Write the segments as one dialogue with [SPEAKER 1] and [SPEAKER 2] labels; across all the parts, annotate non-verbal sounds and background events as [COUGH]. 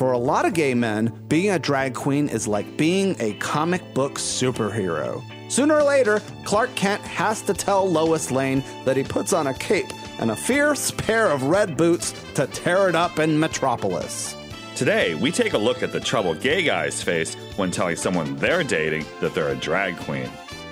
[SPEAKER 1] For a lot of gay men, being a drag queen is like being a comic book superhero. Sooner or later, Clark Kent has to tell Lois Lane that he puts on a cape and a fierce pair of red boots to tear it up in Metropolis.
[SPEAKER 2] Today, we take a look at the trouble gay guys face when telling someone they're dating that they're a drag queen.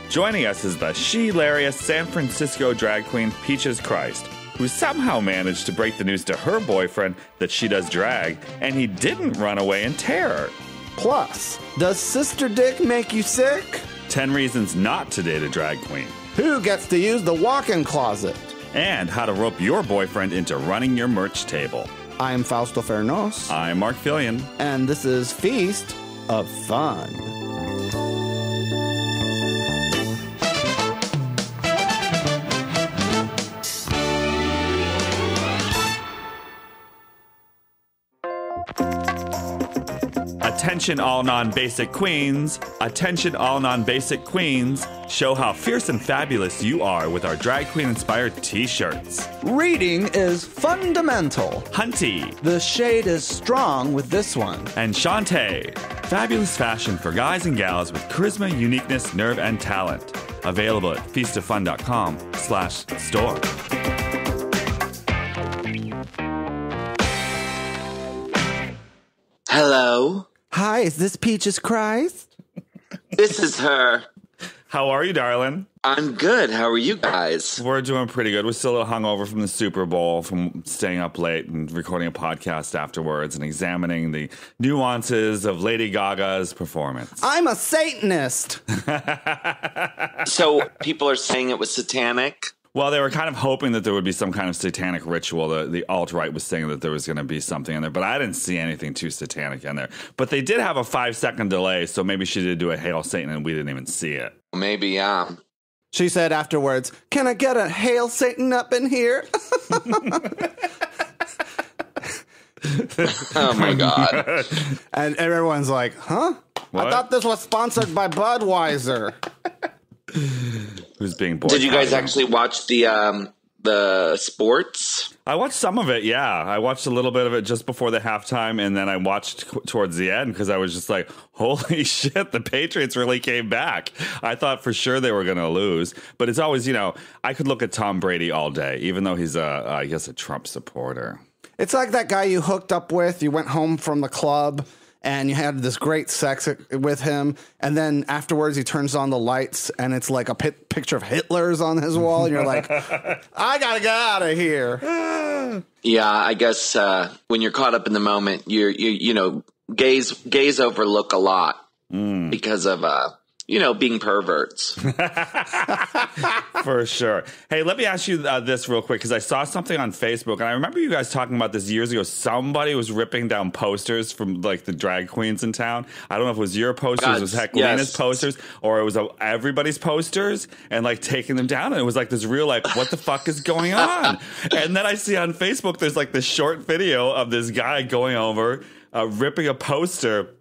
[SPEAKER 2] Joining us is the she-larious San Francisco drag queen Peaches Christ, who somehow managed to break the news to her boyfriend that she does drag, and he didn't run away in terror.
[SPEAKER 1] Plus, does Sister Dick make you sick?
[SPEAKER 2] 10 reasons not to date a drag queen.
[SPEAKER 1] Who gets to use the walk in closet?
[SPEAKER 2] And how to rope your boyfriend into running your merch table.
[SPEAKER 1] I'm Fausto Fernos,
[SPEAKER 2] I'm Marc Felion.
[SPEAKER 1] and this is Feast of Fun.
[SPEAKER 2] Attention, all non basic queens. Attention, all non basic queens. Show how fierce and fabulous you are with our drag queen inspired t shirts.
[SPEAKER 1] Reading is fundamental.
[SPEAKER 2] Hunty
[SPEAKER 1] The shade is strong with this one.
[SPEAKER 2] and Shantay. Fabulous fashion for guys and gals with charisma, uniqueness, nerve, and talent. Available at feastoffun.com slash store.
[SPEAKER 3] Hello,
[SPEAKER 1] Hi, is this Peaches Christ?
[SPEAKER 3] this is her.
[SPEAKER 2] How are you, darling?
[SPEAKER 3] I'm good. How are you guys?
[SPEAKER 2] We're doing pretty good. We're still a little hungover from the Super Bowl, from staying up late and recording a podcast afterwards and examining the nuances of Lady Gaga's performance.
[SPEAKER 1] I'm a Satanist. [LAUGHS]
[SPEAKER 3] So, people are saying it was satanic.
[SPEAKER 2] Well, they were kind of hoping that there would be some kind of satanic ritual. The, the alt right was saying that there was going to be something in there, but I didn't see anything too satanic in there. But they did have a five second delay, so maybe she did do a Hail Satan and we didn't even see it.
[SPEAKER 3] Maybe, yeah.
[SPEAKER 1] She said afterwards, Can I get a Hail Satan up in here? [LAUGHS]
[SPEAKER 3] Oh my god.
[SPEAKER 1] and everyone's like, Huh? I thought this was sponsored by Budweiser. [LAUGHS]
[SPEAKER 2] Who's being boycotted?
[SPEAKER 3] Did you guys actually watch the um the sports?
[SPEAKER 2] I watched some of it, yeah. I watched a little bit of it just before the halftime, and then I watched qu- towards the end because I was just like, [LAUGHS] holy shit, the Patriots really came back. I thought for sure they were going to lose. But it's always, you know, I could look at Tom Brady all day, even though he's, a, I guess, a Trump supporter.
[SPEAKER 1] It's like that guy you hooked up with. You went home from the club and you had this great sex with him. And then afterwards, he turns on the lights and it's like a pi- picture of Hitler's on his wall. And you're like, [LAUGHS] I got to get out of here. [SIGHS]
[SPEAKER 3] Yeah, I guess uh when you're caught up in the moment, you're you you know, gays gays overlook a lot because of uh you know, being perverts. [LAUGHS]
[SPEAKER 2] For sure. Hey, let me ask you uh, this real quick because I saw something on Facebook and I remember you guys talking about this years ago. Somebody was ripping down posters from like the drag queens in town. I don't know if it was your posters,
[SPEAKER 3] God,
[SPEAKER 2] it was Heck
[SPEAKER 3] yes.
[SPEAKER 2] Lena's posters, or it was uh, everybody's posters and like taking them down. And it was like this real like, what the fuck is going on? [LAUGHS] and then I see on Facebook there's like this short video of this guy going over, uh, ripping a poster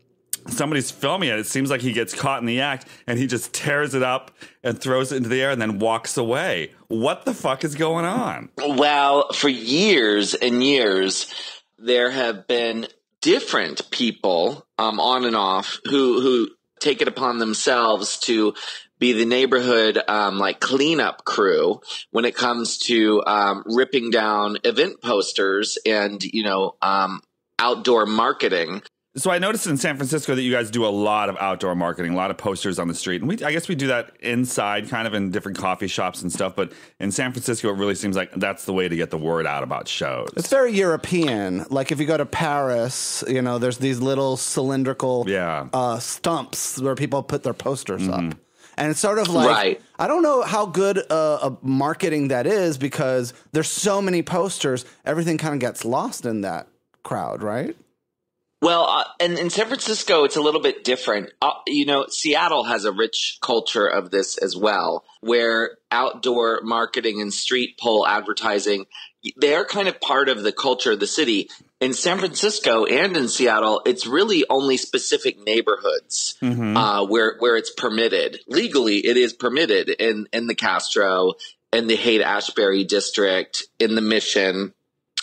[SPEAKER 2] somebody's filming it. It seems like he gets caught in the act and he just tears it up and throws it into the air and then walks away. What the fuck is going on?
[SPEAKER 3] Well, for years and years, there have been different people, um, on and off, who who take it upon themselves to be the neighborhood um, like cleanup crew when it comes to um, ripping down event posters and you know um, outdoor marketing.
[SPEAKER 2] So I noticed in San Francisco that you guys do a lot of outdoor marketing, a lot of posters on the street. And we I guess we do that inside kind of in different coffee shops and stuff, but in San Francisco it really seems like that's the way to get the word out about shows.
[SPEAKER 1] It's very European. Like if you go to Paris, you know, there's these little cylindrical
[SPEAKER 2] Yeah.
[SPEAKER 1] uh, stumps where people put their posters up. And it's sort of like
[SPEAKER 3] Right.
[SPEAKER 1] I don't know how good uh, a marketing that is because there's so many posters, everything kind of gets lost in that crowd, right?
[SPEAKER 3] Well, uh, and in San Francisco, it's a little bit different. Uh, you know, Seattle has a rich culture of this as well, where outdoor marketing and street pole advertising, they're kind of part of the culture of the city. In San Francisco and in Seattle, it's really only specific neighborhoods uh, where where it's permitted legally. It is permitted in in the Castro, in the Haight Ashbury district, in the Mission,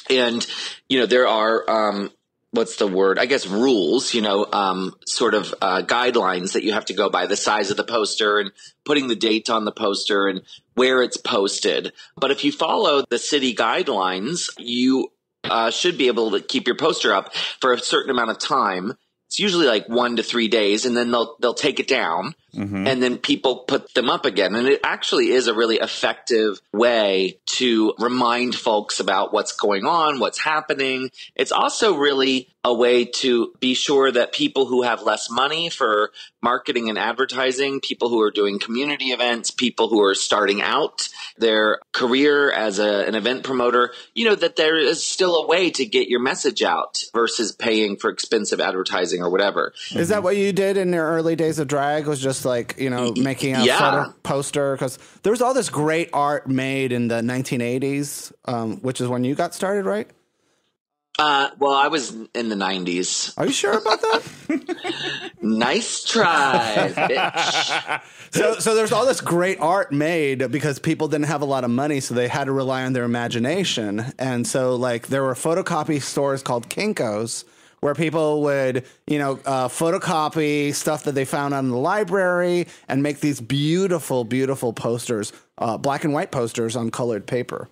[SPEAKER 3] and you know there are um, what's the word? I guess rules, you know, um, sort of uh, guidelines that you have to go by the size of the poster and putting the date on the poster and where it's posted. But if you follow the city guidelines, you uh, should be able to keep your poster up for a certain amount of time. It's usually like one to three days, and then they'll they'll take it down,
[SPEAKER 2] Mm-hmm.
[SPEAKER 3] and then people put them up again. And it actually is a really effective way to remind folks about what's going on, what's happening. It's also really a way to be sure that people who have less money for marketing and advertising, people who are doing community events, people who are starting out their career as a, an event promoter, you know, that there is still a way to get your message out versus paying for expensive advertising or whatever.
[SPEAKER 1] Is that what you did in your early days of drag? Was just like you know making a
[SPEAKER 3] Yeah.
[SPEAKER 1] photo poster because there was all this great art made in the 1980s, um, which is when you got started, right?
[SPEAKER 3] Uh, well, I was in the 90s.
[SPEAKER 1] Are you sure about that? [LAUGHS]
[SPEAKER 3] Nice try, bitch. [LAUGHS]
[SPEAKER 1] so, so there's all this great art made because people didn't have a lot of money, so they had to rely on their imagination. And so, like, there were photocopy stores called Kinkos where people would, you know, uh, photocopy stuff that they found in the library and make these beautiful, beautiful posters, uh, black and white posters on colored paper.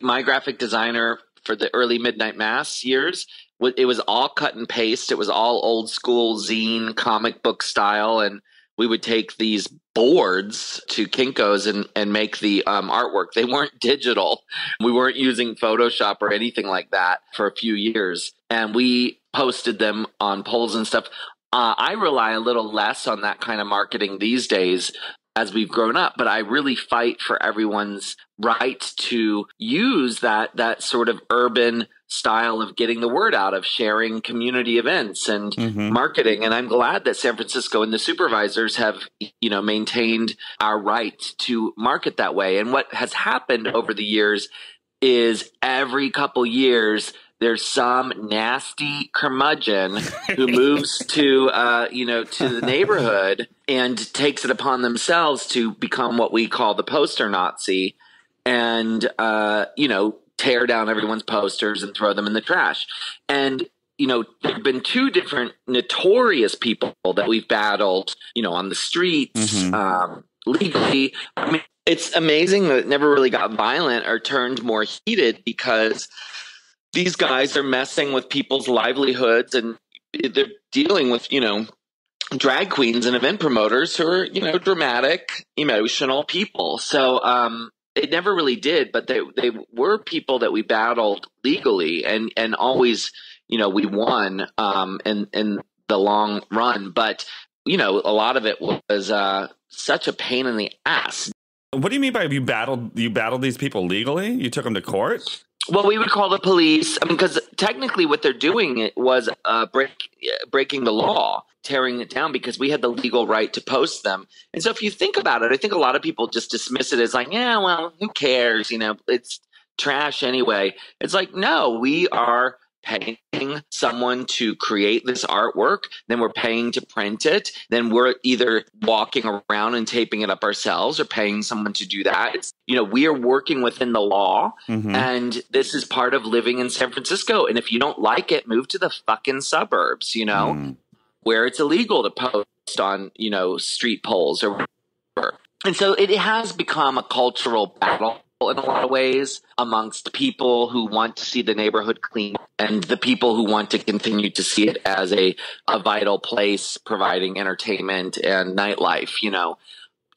[SPEAKER 3] my graphic designer for the early midnight mass years it was all cut and paste. It was all old school zine comic book style. And we would take these boards to kinkos and, and make the um, artwork. They weren't digital. We weren't using photoshop or anything like that for a few years and we posted them on polls and stuff. Uh, i rely a little less on that kind of marketing these days as we've grown up but i really fight for everyone's right to use that that sort of urban style of getting the word out of sharing community events and
[SPEAKER 2] Mhm.
[SPEAKER 3] marketing. And i'm glad that san francisco and the supervisors have you know maintained our right to market that way. And what has happened over the years is every couple years there's some nasty curmudgeon who [LAUGHS] moves to uh, you know to the neighborhood and takes it upon themselves to become what we call the poster Nazi, and uh, you know tear down everyone's posters and throw them in the trash. And you know there have been two different notorious people that we've battled, you know, on the streets,
[SPEAKER 2] Mhm.
[SPEAKER 3] um, legally. I mean, it's amazing that it never really got violent or turned more heated because these guys are messing with people's livelihoods and they're dealing with, you know, drag queens and event promoters who are, you know, dramatic, emotional people. So, um, it never really did, but they they were people that we battled legally and and always, you know, we won um in in the long run. But, you know, a lot of it was uh such a pain in the ass.
[SPEAKER 2] What do you mean by you battled? You battled these people legally? You took them to court?
[SPEAKER 3] Well, we would call the police. I mean, because technically, what they're doing it was uh, break, breaking the law, tearing it down, because we had the legal right to post them. And so, if you think about it, I think a lot of people just dismiss it as like, yeah, well, who cares? You know, it's trash anyway. It's like, no, we are paying someone to create this artwork, then we're paying to print it, then we're either walking around and taping it up ourselves or paying someone to do that. It's, you know, we are working within the law.
[SPEAKER 2] Mhm.
[SPEAKER 3] And this is part of living in San Francisco. And if you don't like it, move to the fucking suburbs, you know,
[SPEAKER 2] Mm.
[SPEAKER 3] where it's illegal to post on, you know, street poles or whatever. And so it has become a cultural battle in a lot of ways amongst people who want to see the neighborhood clean and the people who want to continue to see it as a, a vital place providing entertainment and nightlife, you know.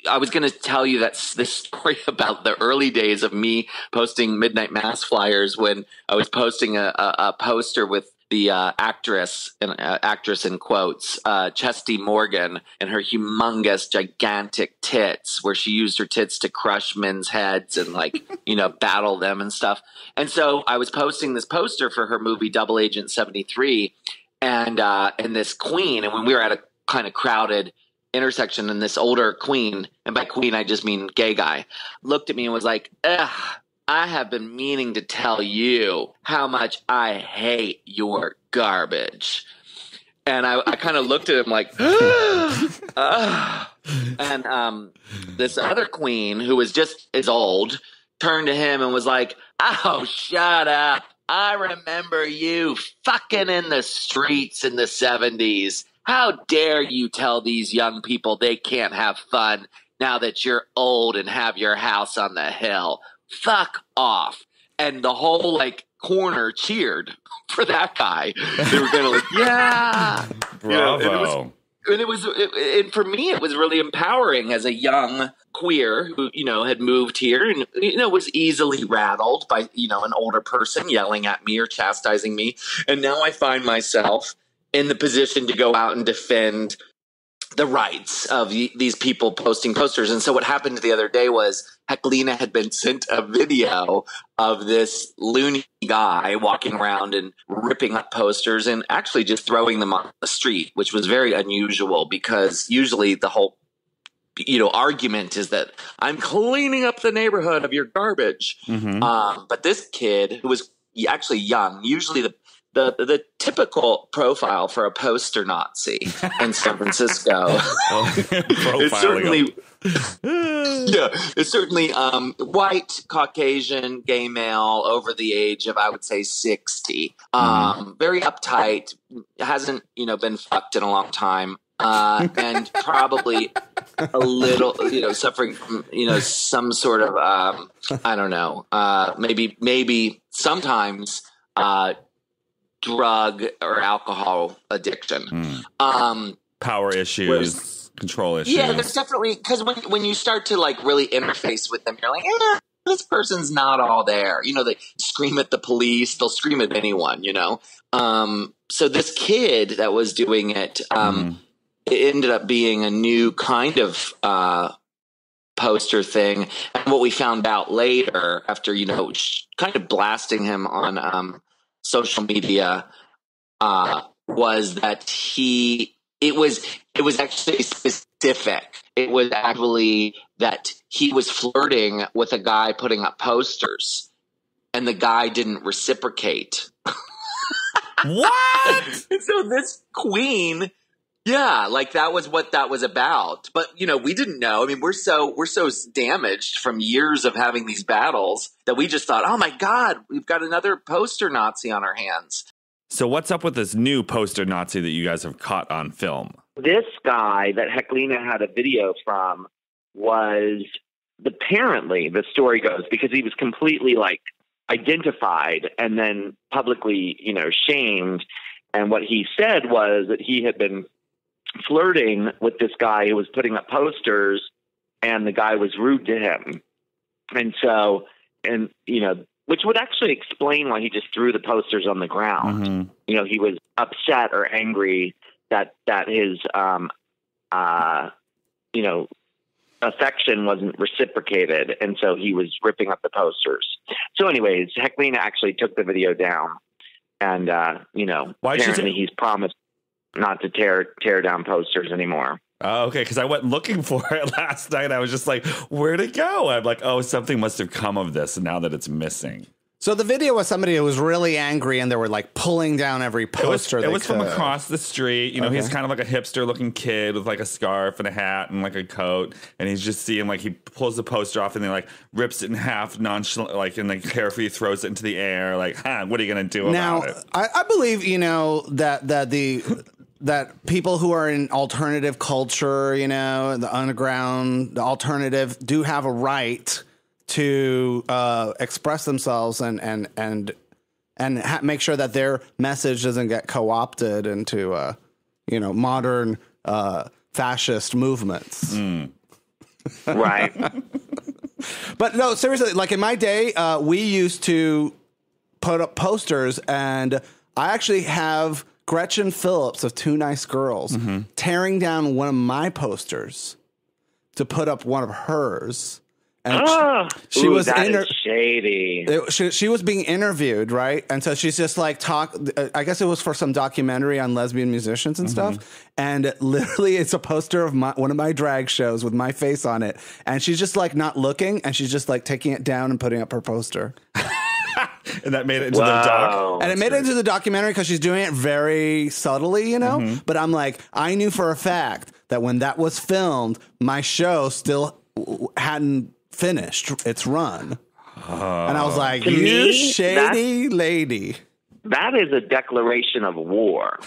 [SPEAKER 3] I was going to tell you that this story [LAUGHS] about the early days of me posting midnight mass flyers when I was posting a, a, a poster with the uh, actress and uh, actress in quotes, uh, Chesty Morgan, and her humongous, gigantic tits, where she used her tits to crush men's heads and like [LAUGHS] you know battle them and stuff. And so I was posting this poster for her movie Double Agent seventy three, and uh, and this queen, and when we were at a kind of crowded intersection and this older queen, and by queen I just mean gay guy, looked at me and was like, Ugh, I have been meaning to tell you how much I hate your garbage. And I, I kind of looked at him like, [GASPS] and um, this other queen who was just as old turned to him and was like, Oh, shut up. I remember you fucking in the streets in the 70s. How dare you tell these young people they can't have fun now that you're old and have your house on the hill? Fuck off. And the whole like corner cheered [LAUGHS] for that guy. They were kind of like, [LAUGHS] yeah. You know,
[SPEAKER 2] Bravo.
[SPEAKER 3] and it was and it was it, and for me it was really empowering as a young queer who you know had moved here and you know was easily rattled by you know an older person yelling at me or chastising me and now i find myself in the position to go out and defend the rights of these people posting posters and so what happened the other day was Heklina had been sent a video of this loony guy walking around and ripping up posters and actually just throwing them on the street, which was very unusual because usually the whole you know argument is that I'm cleaning up the neighborhood of your garbage.
[SPEAKER 2] Mhm.
[SPEAKER 3] Um, but this kid who was actually young, usually the the, the typical profile for a poster Nazi in San Francisco. [LAUGHS]
[SPEAKER 2] Oh, [LAUGHS]
[SPEAKER 3] it's certainly [LAUGHS] yeah, it's certainly um, white, Caucasian, gay male over the age of I would say sixty. Um, Very uptight, hasn't you know been fucked in a long time, uh, and probably a little you know suffering from you know some sort of um, I don't know uh, maybe maybe sometimes uh, drug or alcohol addiction.
[SPEAKER 2] Mm.
[SPEAKER 3] Um,
[SPEAKER 2] Power issues, control issues.
[SPEAKER 3] yeah, there's definitely because when when you start to like really interface with them, you're like, eh, this person's not all there. You know, they scream at the police, they'll scream at anyone. You know, um, so this kid that was doing it, um, it ended up being a new kind of uh, poster thing. And what we found out later, after you know, sh- kind of blasting him on um, social media, uh, was that he it was it was actually specific. It was actually that he was flirting with a guy putting up posters, and the guy didn't reciprocate. [LAUGHS]
[SPEAKER 2] what?
[SPEAKER 3] So this queen, yeah, like that was what that was about. But you know, we didn't know. I mean, we're so we're so damaged from years of having these battles that we just thought, oh my god, we've got another poster Nazi on our hands.
[SPEAKER 2] So what's up with this new poster Nazi that you guys have caught on film?
[SPEAKER 4] this guy that Heklina had a video from was apparently the story goes because he was completely like identified and then publicly, you know, shamed. And what he said was that he had been flirting with this guy who was putting up posters and the guy was rude to him. And so, and, you know, which would actually explain why he just threw the posters on the ground
[SPEAKER 2] Mhm.
[SPEAKER 4] you know he was upset or angry that that his um uh you know affection wasn't reciprocated and so he was ripping up the posters so anyways Heklina actually took the video down and uh you know
[SPEAKER 2] Why'd
[SPEAKER 4] apparently
[SPEAKER 2] ta-
[SPEAKER 4] he's promised not to tear tear down posters anymore
[SPEAKER 2] Oh, okay, because I went looking [LAUGHS] for it last night. I was just like, where'd it go? I'm like, oh, something must have come of this now that it's missing.
[SPEAKER 1] So the video was somebody who was really angry and they were like pulling down every
[SPEAKER 2] It was,
[SPEAKER 1] poster.
[SPEAKER 2] it was from across the street. You know, he's kind of like a hipster looking kid with like a scarf and a hat and like a coat. And he's just seeing like he pulls the poster off and then like rips it in half nonchalant, like and like [LAUGHS] carefully throws it into the air. Like, huh, what are you going to do
[SPEAKER 1] Now,
[SPEAKER 2] about it?
[SPEAKER 1] I, I believe you know that that the that people who are in alternative culture, you know, the underground, the alternative, do have a right to uh, express themselves and and and and ha- make sure that their message doesn't get co-opted into uh, you know modern uh, fascist movements.
[SPEAKER 4] right [LAUGHS]
[SPEAKER 1] But no, seriously, like in my day, uh, we used to put up posters, and I actually have Gretchen Phillips of Two Nice Girls mm-hmm. tearing down one of my posters to put up one of hers. And
[SPEAKER 4] oh,
[SPEAKER 1] she
[SPEAKER 4] ooh,
[SPEAKER 1] was
[SPEAKER 4] that
[SPEAKER 1] inter-
[SPEAKER 4] is shady
[SPEAKER 1] it- she, she was being interviewed, right? And so she's just like talk. uh, I guess it was for some documentary on lesbian musicians and stuff. Mm-hmm. And literally, it's a poster of my, one of my drag shows with my face on it. And she's just like not looking, and she's just like taking it down and putting up her poster. [LAUGHS] [LAUGHS]
[SPEAKER 2] And that made it into the doc.
[SPEAKER 1] and it made it into the documentary because she's doing it very subtly, you know. Mm-hmm. But I'm like, I knew for a fact that when that was filmed, my show still w- hadn't finished its run. and I was oh.
[SPEAKER 3] like,
[SPEAKER 1] "You
[SPEAKER 3] me,
[SPEAKER 1] shady lady."
[SPEAKER 3] That is a declaration of war.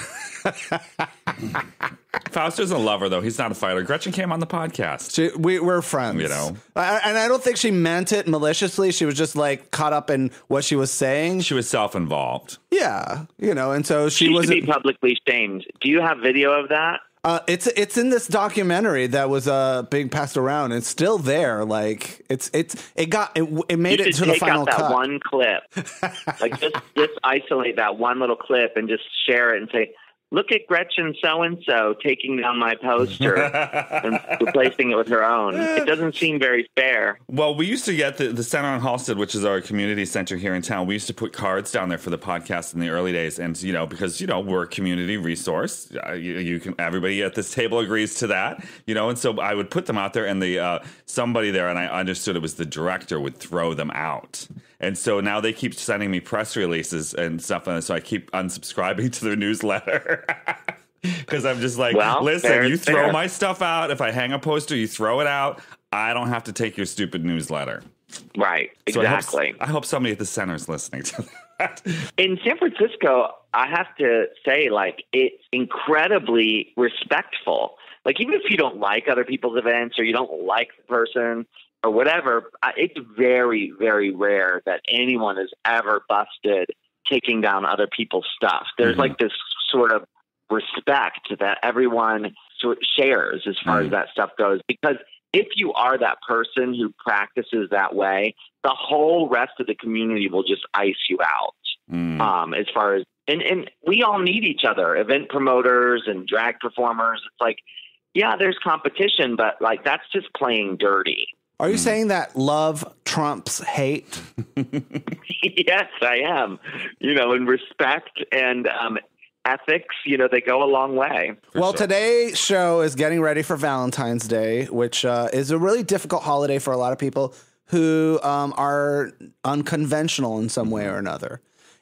[SPEAKER 2] Fausto's a lover, though. He's not a fighter. Gretchen came on the podcast.
[SPEAKER 1] She, we, we're friends,
[SPEAKER 2] You know.
[SPEAKER 1] I, and I don't think she meant it maliciously. She was just like caught up in what she was saying.
[SPEAKER 2] She was self involved.
[SPEAKER 1] Yeah, you know, and so she
[SPEAKER 3] She
[SPEAKER 1] was.
[SPEAKER 3] publicly shamed. Do you have video of that?
[SPEAKER 1] Uh, it's it's in this documentary that was uh, being passed around. It's still there. Like it's it's it got it, it made
[SPEAKER 3] you
[SPEAKER 1] it
[SPEAKER 3] should
[SPEAKER 1] to the
[SPEAKER 3] take
[SPEAKER 1] final
[SPEAKER 3] out that
[SPEAKER 1] cut.
[SPEAKER 3] one clip. like just just isolate that one little clip and just share it and say, "Look at Gretchen so and so taking down my poster [LAUGHS] and replacing it with her own." It doesn't seem very fair.
[SPEAKER 2] Well, we used to get the, the Center on Halsted, which is our community center here in town. We used to put cards down there for the podcast in the early days, and you know, because you know we're a community resource, uh, you, you can everybody at this table agrees to that, you know, and so I would put them out there, and the uh, somebody there, and I understood it was the director would throw them out, and so now they keep sending me press releases and stuff, and so I keep unsubscribing [LAUGHS] to their newsletter. [LAUGHS] Because I'm just like,
[SPEAKER 3] Well,
[SPEAKER 2] listen, you throw
[SPEAKER 3] fair.
[SPEAKER 2] my stuff out. If I hang a poster, you throw it out. I don't have to take your stupid newsletter.
[SPEAKER 3] Right?
[SPEAKER 2] So I hope-
[SPEAKER 3] Exactly.
[SPEAKER 2] I hope, somebody at the center is listening to [LAUGHS] that.
[SPEAKER 3] in San Francisco, I have to say, like, it's incredibly respectful. Like, even if you don't like other people's events or you don't like the person or whatever, it's very, very rare that anyone is ever busted taking down other people's stuff. There's
[SPEAKER 2] Mhm.
[SPEAKER 3] like this sort of respect that everyone sort shares as far
[SPEAKER 2] Mhm.
[SPEAKER 3] as that stuff goes because if you are that person who practices that way, the whole rest of the community will just ice you out
[SPEAKER 2] Mm.
[SPEAKER 3] um, as far as and and we all need each other, event promoters and drag performers. It's like, yeah, there's competition, but like that's just playing dirty.
[SPEAKER 1] Are
[SPEAKER 2] Hmm.
[SPEAKER 1] you saying that love trumps hate? [LAUGHS]
[SPEAKER 3] yes, I am. You know, and respect and um, ethics. You know, they go a long way.
[SPEAKER 2] For
[SPEAKER 1] well,
[SPEAKER 2] sure.
[SPEAKER 1] today's show is getting ready for Valentine's Day, which uh, is a really difficult holiday for a lot of people who um, are unconventional in some way or another.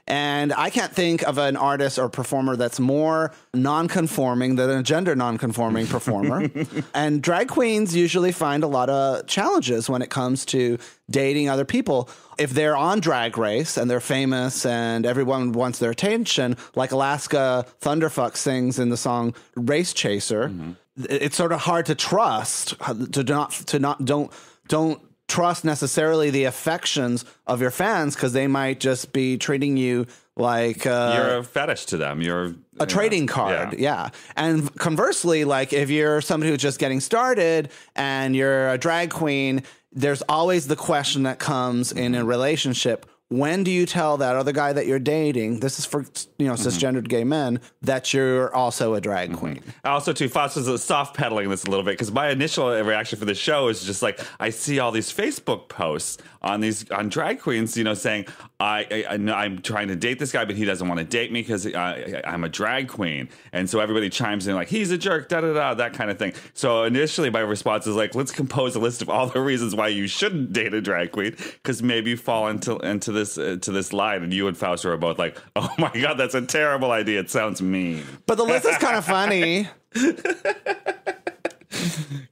[SPEAKER 1] And I can't think of an artist or performer that's more non-conforming than a gender non-conforming performer. [LAUGHS] and drag queens usually find a lot of challenges when it comes to dating other people. If they're on Drag Race and they're famous and everyone wants their attention, like Alaska Thunderfuck sings in the song "Race Chaser," mm-hmm. it's sort of hard to trust to not to not don't don't trust necessarily the affections of your fans because they might just be treating you like uh,
[SPEAKER 2] You're a fetish to them. You're
[SPEAKER 1] a trading card. Yeah. And conversely, like if you're somebody who's just getting started and you're a drag queen, there's always the question that comes in a relationship. When do you tell that other guy that you're dating, this is for you know mm-hmm. cisgendered gay men, that you're also a drag mm-hmm. queen?
[SPEAKER 2] Also, too, Fausto's soft pedaling this a little bit because my initial reaction for the show is just like I see all these Facebook posts on these on drag queens, you know, saying I, I, I'm trying to date this guy, but he doesn't want to date me because uh, I'm a drag queen, and so everybody chimes in like he's a jerk, da da da, that kind of thing. So initially, my response is like, let's compose a list of all the reasons why you shouldn't date a drag queen because maybe you fall into into this uh, to this line, and you and Fausto are both like, [LAUGHS] oh my god, that's a terrible idea. It sounds mean.
[SPEAKER 1] But the list is kind of [LAUGHS] funny.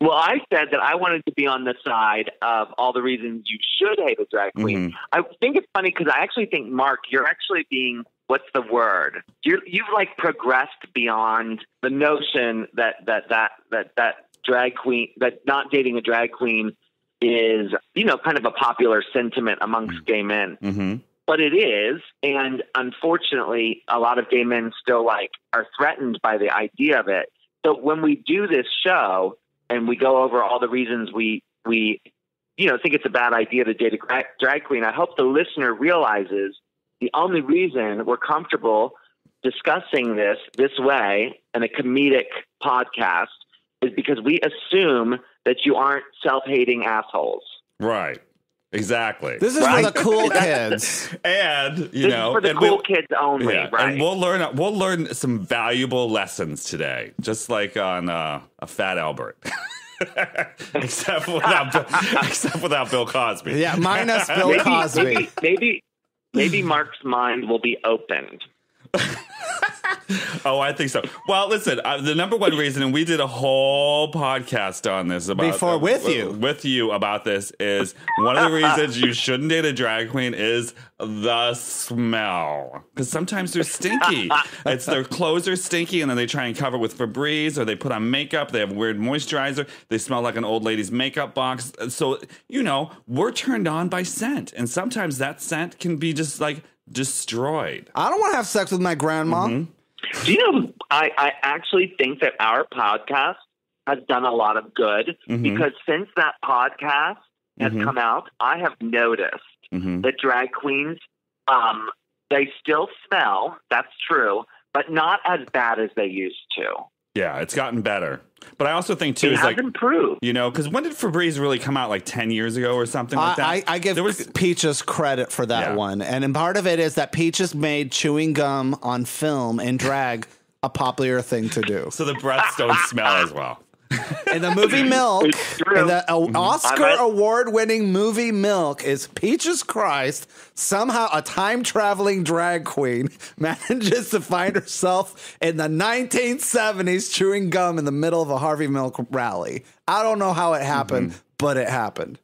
[SPEAKER 3] Well, I said that I wanted to be on the side of all the reasons you should hate a drag queen. I think it's funny because I actually think, Mark, you're actually being what's the word? You're, you've like progressed beyond the notion that that that that that drag queen that not dating a drag queen is you know kind of a popular sentiment amongst gay men.
[SPEAKER 2] Mm-hmm.
[SPEAKER 3] but it is and unfortunately a lot of gay men still like are threatened by the idea of it. So when we do this show and we go over all the reasons we we you know think it's a bad idea to date a drag queen i hope the listener realizes the only reason we're comfortable discussing this this way in a comedic podcast is because we assume that you aren't self-hating assholes
[SPEAKER 2] Right. Exactly.
[SPEAKER 1] This is
[SPEAKER 3] Right.
[SPEAKER 1] for the cool [LAUGHS] kids.
[SPEAKER 2] and you
[SPEAKER 3] this
[SPEAKER 2] know,
[SPEAKER 3] is for the
[SPEAKER 2] and
[SPEAKER 3] cool
[SPEAKER 2] we'll-
[SPEAKER 3] kids only
[SPEAKER 2] yeah,
[SPEAKER 3] right
[SPEAKER 2] and we'll learn we'll learn some valuable lessons today, just like on uh, a Fat Albert. [LAUGHS] except without Bill, [LAUGHS] except without Bill Cosby.
[SPEAKER 1] Yeah, minus Bill
[SPEAKER 3] maybe,
[SPEAKER 1] Cosby.
[SPEAKER 3] Maybe, maybe, maybe Mark's mind will be opened. [LAUGHS]
[SPEAKER 2] Oh, I think so. Well, listen, uh, the number one reason, and we did a whole podcast on this about
[SPEAKER 1] Before with you.
[SPEAKER 2] with you about this is one of the reasons you shouldn't date a drag queen is the smell because sometimes they're stinky. [LAUGHS] it's their clothes are stinky, and then they try and cover with Febreze or they put on makeup. They have weird moisturizer. They smell like an old lady's makeup box. So you know we're turned on by scent, and sometimes that scent can be just like destroyed.
[SPEAKER 1] I don't want to have sex with my grandma.
[SPEAKER 2] Mm-hmm.
[SPEAKER 3] Do you know? I, I actually think that our podcast has done a lot of good
[SPEAKER 2] Mhm.
[SPEAKER 3] because since that podcast has
[SPEAKER 2] Mhm.
[SPEAKER 3] come out, I have noticed
[SPEAKER 2] hmm
[SPEAKER 3] that drag queens, um, they still smell. That's true, but not as bad as they used to.
[SPEAKER 2] Yeah, it's gotten better, but I also think too
[SPEAKER 3] It
[SPEAKER 2] is
[SPEAKER 3] has
[SPEAKER 2] like
[SPEAKER 3] improved.
[SPEAKER 2] you know because when did Febreze really come out? Like ten years ago or something like that.
[SPEAKER 1] I, I, I give
[SPEAKER 2] there was
[SPEAKER 1] Peaches credit for that
[SPEAKER 2] Yeah.
[SPEAKER 1] one, and, and part of it is that Peaches made chewing gum on film and drag a popular thing to do. [LAUGHS]
[SPEAKER 2] so the breaths don't smell as well. [LAUGHS]
[SPEAKER 1] In the movie Milk, in the uh,
[SPEAKER 2] Mm-hmm.
[SPEAKER 1] Oscar award winning movie Milk, is Peaches Christ somehow a time traveling drag queen [LAUGHS] manages to find herself in the 1970s chewing gum in the middle of a Harvey Milk rally. I don't know how it happened,
[SPEAKER 2] Mm-hmm.
[SPEAKER 1] but it happened.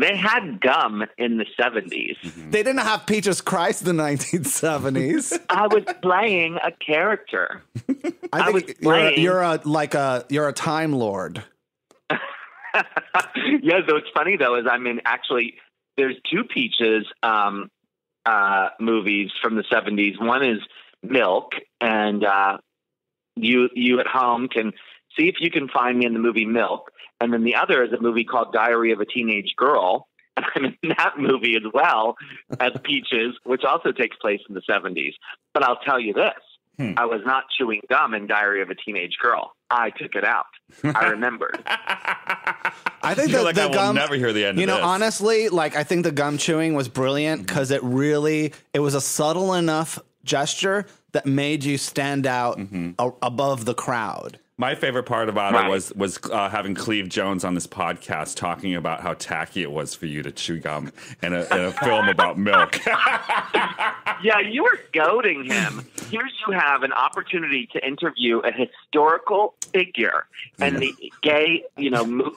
[SPEAKER 3] They had gum in the 70s.
[SPEAKER 1] They didn't have Peaches Christ in the 1970s. [LAUGHS]
[SPEAKER 3] I was playing a character. [LAUGHS]
[SPEAKER 1] I
[SPEAKER 3] I
[SPEAKER 1] think
[SPEAKER 3] was
[SPEAKER 1] you're, a, you're a like a you're a time lord. [LAUGHS]
[SPEAKER 3] yeah, though it's funny though is I'm in actually there's two Peaches um, uh, movies from the 70s. One is Milk, and uh, you you at home can see if you can find me in the movie Milk. And then the other is a movie called Diary of a Teenage Girl. [LAUGHS] And I'm in that movie as well as [LAUGHS] Peaches, which also takes place in the 70s. But I'll tell you this
[SPEAKER 2] Hmm.
[SPEAKER 3] I was not chewing gum in Diary of a Teenage Girl. I took it out. I [LAUGHS] remembered.
[SPEAKER 1] I think
[SPEAKER 2] You're
[SPEAKER 1] that
[SPEAKER 2] like
[SPEAKER 1] the
[SPEAKER 2] I will
[SPEAKER 1] gum.
[SPEAKER 2] never hear the end.
[SPEAKER 1] you
[SPEAKER 2] of
[SPEAKER 1] know,
[SPEAKER 2] this.
[SPEAKER 1] honestly, like I think the gum chewing was brilliant because it really it was a subtle enough gesture that made you stand out
[SPEAKER 2] Mm-hmm.
[SPEAKER 1] a- above the crowd.
[SPEAKER 2] My favorite part about it was was uh, having Cleve Jones on this podcast talking about how tacky it was for you to chew gum in a, in a film about milk. [LAUGHS]
[SPEAKER 3] Yeah, you were goading him. Here you have an opportunity to interview a historical figure and the gay, you know, mo-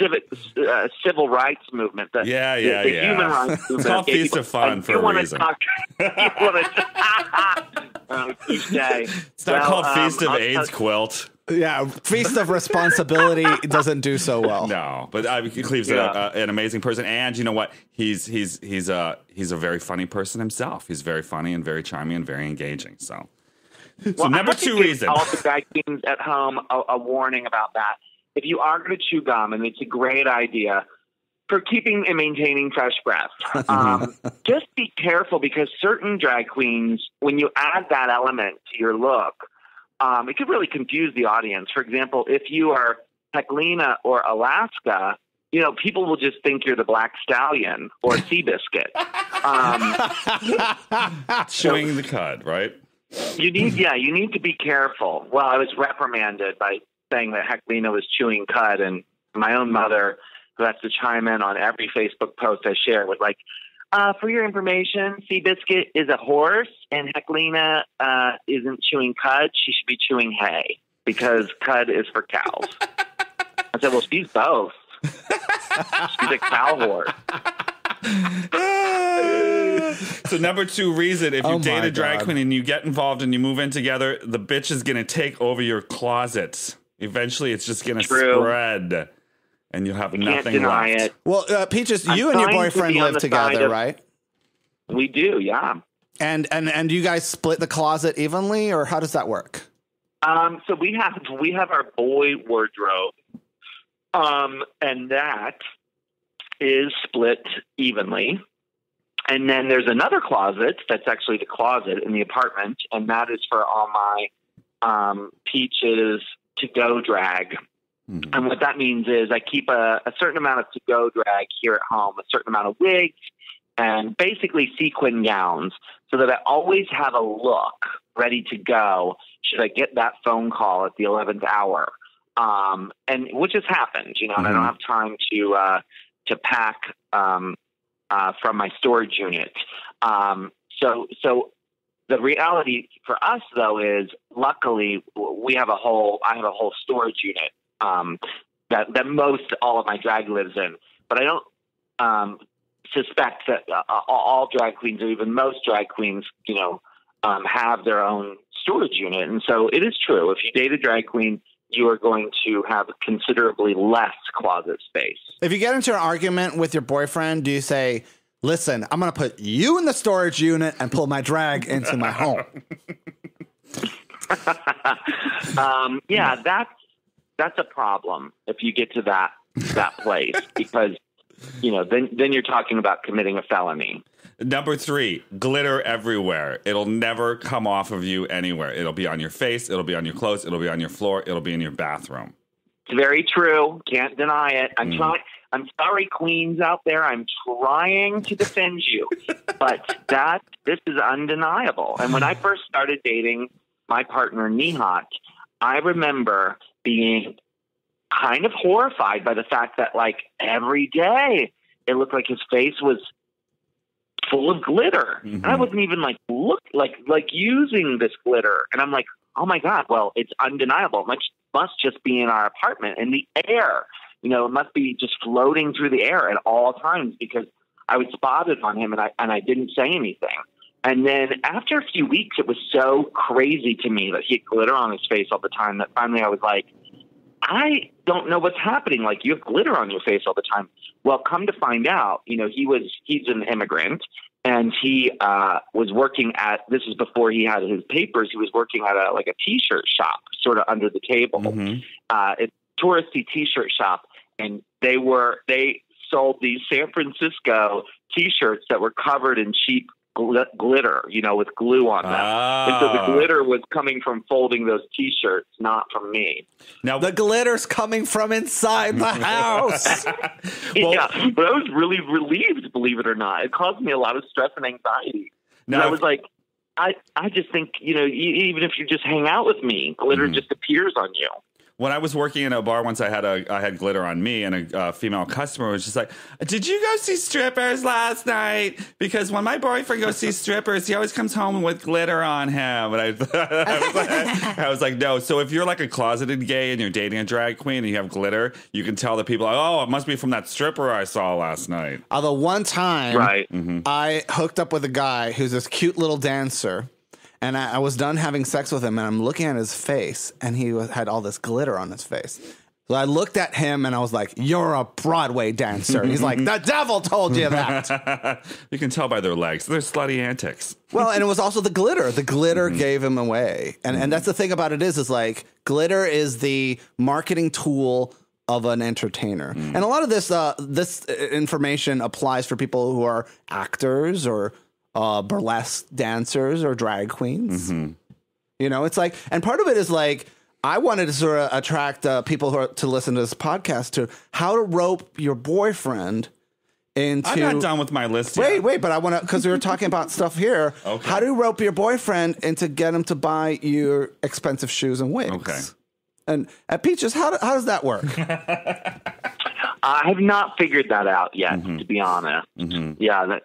[SPEAKER 3] civic, uh, civil rights movement. The,
[SPEAKER 2] Yeah, yeah,
[SPEAKER 3] the
[SPEAKER 2] yeah.
[SPEAKER 3] human rights movement. gay
[SPEAKER 2] Feast of Fun for
[SPEAKER 3] you
[SPEAKER 2] a reason.
[SPEAKER 3] Talk, you wanna, [LAUGHS] [LAUGHS] oh, touche.
[SPEAKER 2] it's not
[SPEAKER 3] Well,
[SPEAKER 2] called
[SPEAKER 3] um,
[SPEAKER 2] Feast of
[SPEAKER 3] I'll
[SPEAKER 2] AIDS quilt.
[SPEAKER 1] Yeah, feast of responsibility doesn't do so well.
[SPEAKER 2] No, but uh, Cleve's
[SPEAKER 3] Yeah.
[SPEAKER 2] a, a, an amazing person, and you know what? He's he's he's a he's a very funny person himself. He's very funny and very charming and very engaging. So, so
[SPEAKER 3] Well,
[SPEAKER 2] number
[SPEAKER 3] I have
[SPEAKER 2] two reason.
[SPEAKER 3] All the drag queens at home a, a warning about that. If you are going to chew gum, and it's a great idea for keeping and maintaining fresh breath, [LAUGHS] um, just be careful because certain drag queens, when you add that element to your look, um, it could really confuse the audience. For example, if you are Heklina or Alaska, you know, people will just think you're the Black Stallion or [LAUGHS] Seabiscuit. [LAUGHS] Um,
[SPEAKER 2] chewing the cud, right?
[SPEAKER 3] You need, yeah, you need to be careful. Well, I was reprimanded by saying that Heklina was chewing cud, and my own mother, who has to chime in on every Facebook post I share, was like, uh, "For your information, Seabiscuit is a horse, and Heklina uh, isn't chewing cud. She should be chewing hay because cud is for cows." [LAUGHS] I said, "Well, she's both. she's a cow horse."
[SPEAKER 2] so number two reason if you
[SPEAKER 1] Oh
[SPEAKER 2] date a drag
[SPEAKER 1] God.
[SPEAKER 2] queen and you get involved and you move in together the bitch is gonna take over your closet eventually it's just gonna
[SPEAKER 3] True.
[SPEAKER 2] spread and you'll have
[SPEAKER 3] Can't
[SPEAKER 2] nothing
[SPEAKER 3] deny
[SPEAKER 2] left
[SPEAKER 3] it.
[SPEAKER 1] well, uh, Peaches,
[SPEAKER 3] I'm
[SPEAKER 1] you and your
[SPEAKER 3] trying to
[SPEAKER 1] boyfriend live together,
[SPEAKER 3] of-
[SPEAKER 1] right?
[SPEAKER 3] We do, yeah.
[SPEAKER 1] And and and you guys split the closet evenly, or how does that work?
[SPEAKER 3] Um, so we have we have our boy wardrobe, um, and that is split evenly. And then there's another closet that's actually the closet in the apartment, and that is for all my um, peaches to go drag.
[SPEAKER 2] Mhm.
[SPEAKER 3] And what that means is I keep a, a certain amount of to go drag here at home, a certain amount of wigs, and basically sequin gowns, so that I always have a look ready to go should I get that phone call at the 11th hour. Um, and which has happened, you know, and I don't
[SPEAKER 2] Mhm.
[SPEAKER 3] have time to uh, to pack um, uh, from my storage unit. Um, so so the reality for us though is luckily we have a whole I have a whole storage unit um, that that most all of my drag lives in, but I don't um, suspect that uh, all drag queens or even most drag queens, you know, um, have their own storage unit. And so it is true. If you date a drag queen, you are going to have considerably less closet space.
[SPEAKER 1] If you get into an argument with your boyfriend, do you say, Listen, I'm going to put you in the storage unit and pull my drag into my home? [LAUGHS]
[SPEAKER 3] um, yeah, that's that's a problem if you get to that that place [LAUGHS] because you know then then you're talking about committing a felony.
[SPEAKER 2] Number three, glitter everywhere. It'll never come off of you anywhere. It'll be on your face. It'll be on your clothes. It'll be on your floor. It'll be in your bathroom.
[SPEAKER 3] It's very true. Can't deny it. I'm mm. trying. I'm sorry, queens out there. I'm trying to defend you, [LAUGHS] but that this is undeniable. And when I first started dating my partner Nihat, I remember being kind of horrified by the fact that like every day it looked like his face was full of glitter. Mm-hmm. And I wasn't even like look like like using this glitter. And I'm like, oh my god, well, it's undeniable. It must must just be in our apartment in the air. You know, it must be just floating through the air at all times because I was spotted on him and I and I didn't say anything. And then after a few weeks, it was so crazy to me that he had glitter on his face all the time that finally I was like, I don't know what's happening. Like you have glitter on your face all the time. Well, come to find out, you know, he was he's an immigrant and he uh, was working at this is before he had his papers. He was working at a like a t-shirt shop, sort of under the table, mm-hmm. uh, a touristy t-shirt shop, and they were they sold these San Francisco t-shirts that were covered in cheap gl- glitter, you know, with glue on them. Ah. And so the ah. glitter was coming from folding those T-shirts, not from me.
[SPEAKER 1] Now the glitter's coming from inside the [LAUGHS] house.
[SPEAKER 3] well, [LAUGHS] yeah, but I was really relieved, believe it or not. It caused me a lot of stress and anxiety. Now, and I was like, I, I just think, you know, even if you just hang out with me, glitter mm-hmm. just appears on you
[SPEAKER 2] when I was working in a bar once, I had a I had glitter on me, and a uh, female customer was just like, "Did you go see strippers last night? Because when my boyfriend goes see strippers, he always comes home with glitter on him." And I, [LAUGHS] I, was like, I was like, "No." So if you're like a closeted gay and you're dating a drag queen and you have glitter, you can tell the people, "Oh, it must be from that stripper I saw last night."
[SPEAKER 1] Although one time,
[SPEAKER 3] right,
[SPEAKER 1] mm-hmm. I hooked up with a guy who's this cute little dancer and I, I, was done having sex with him, and I'm looking at his face, and he was, had all this glitter on his face. So I looked at him and I was like, "You're a Broadway dancer." he's like, "The devil told you that." [LAUGHS]
[SPEAKER 2] you can tell by their legs; they're slutty antics.
[SPEAKER 1] well, and it was also the glitter. The glitter mm-hmm. gave him away, and mm-hmm. and that's the thing about it is, is like glitter is the marketing tool of an entertainer. Mm. And a lot of this uh, this information applies for people who are actors or uh, burlesque dancers or drag queens. Mm-hmm. You know, it's like, and part of it is like, I wanted to sort of attract uh, people who are, to listen to this podcast to how to rope your boyfriend into.
[SPEAKER 2] I'm not done with my list.
[SPEAKER 1] Wait, yet. wait, but I want to because we were talking about stuff here. [LAUGHS] Okay. How to rope your boyfriend into get him to buy your expensive shoes and wigs.
[SPEAKER 2] Okay.
[SPEAKER 1] And at Peaches, how, do, how does that work? [LAUGHS]
[SPEAKER 3] I have not figured that out yet, mm-hmm. to be honest. Mm-hmm. Yeah, that,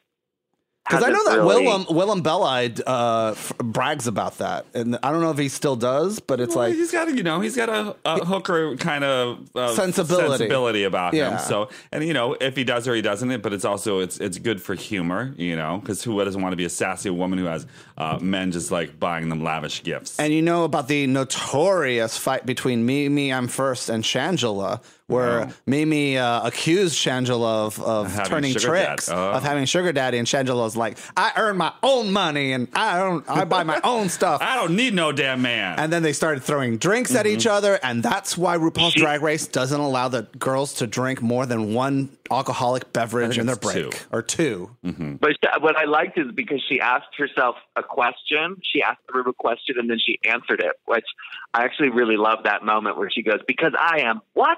[SPEAKER 1] because I know that really... Willam Willam Belli uh, f- brags about that, and I don't know if he still does, but it's well, like
[SPEAKER 2] he's got a you know he's got a, a hooker kind of uh, sensibility sensibility about yeah. him. So and you know if he does or he doesn't, but it's also it's it's good for humor, you know, because who doesn't want to be a sassy woman who has uh, men just like buying them lavish gifts?
[SPEAKER 1] And you know about the notorious fight between Mimi Imfurst and Shangela, where Mimi uh, accused Shangela of, of turning tricks, oh. of having sugar daddy, and Shangela's like, I earn my own money and I don't, I buy my own [LAUGHS] stuff.
[SPEAKER 2] I don't need no damn man.
[SPEAKER 1] And then they started throwing drinks mm-hmm. at each other, and that's why RuPaul's Drag Race doesn't allow the girls to drink more than one alcoholic beverage in their break two. or 2
[SPEAKER 3] mm-hmm. But what I liked is because she asked herself a question, she asked the room a question, and then she answered it, which I actually really love that moment where she goes, "Because I am what."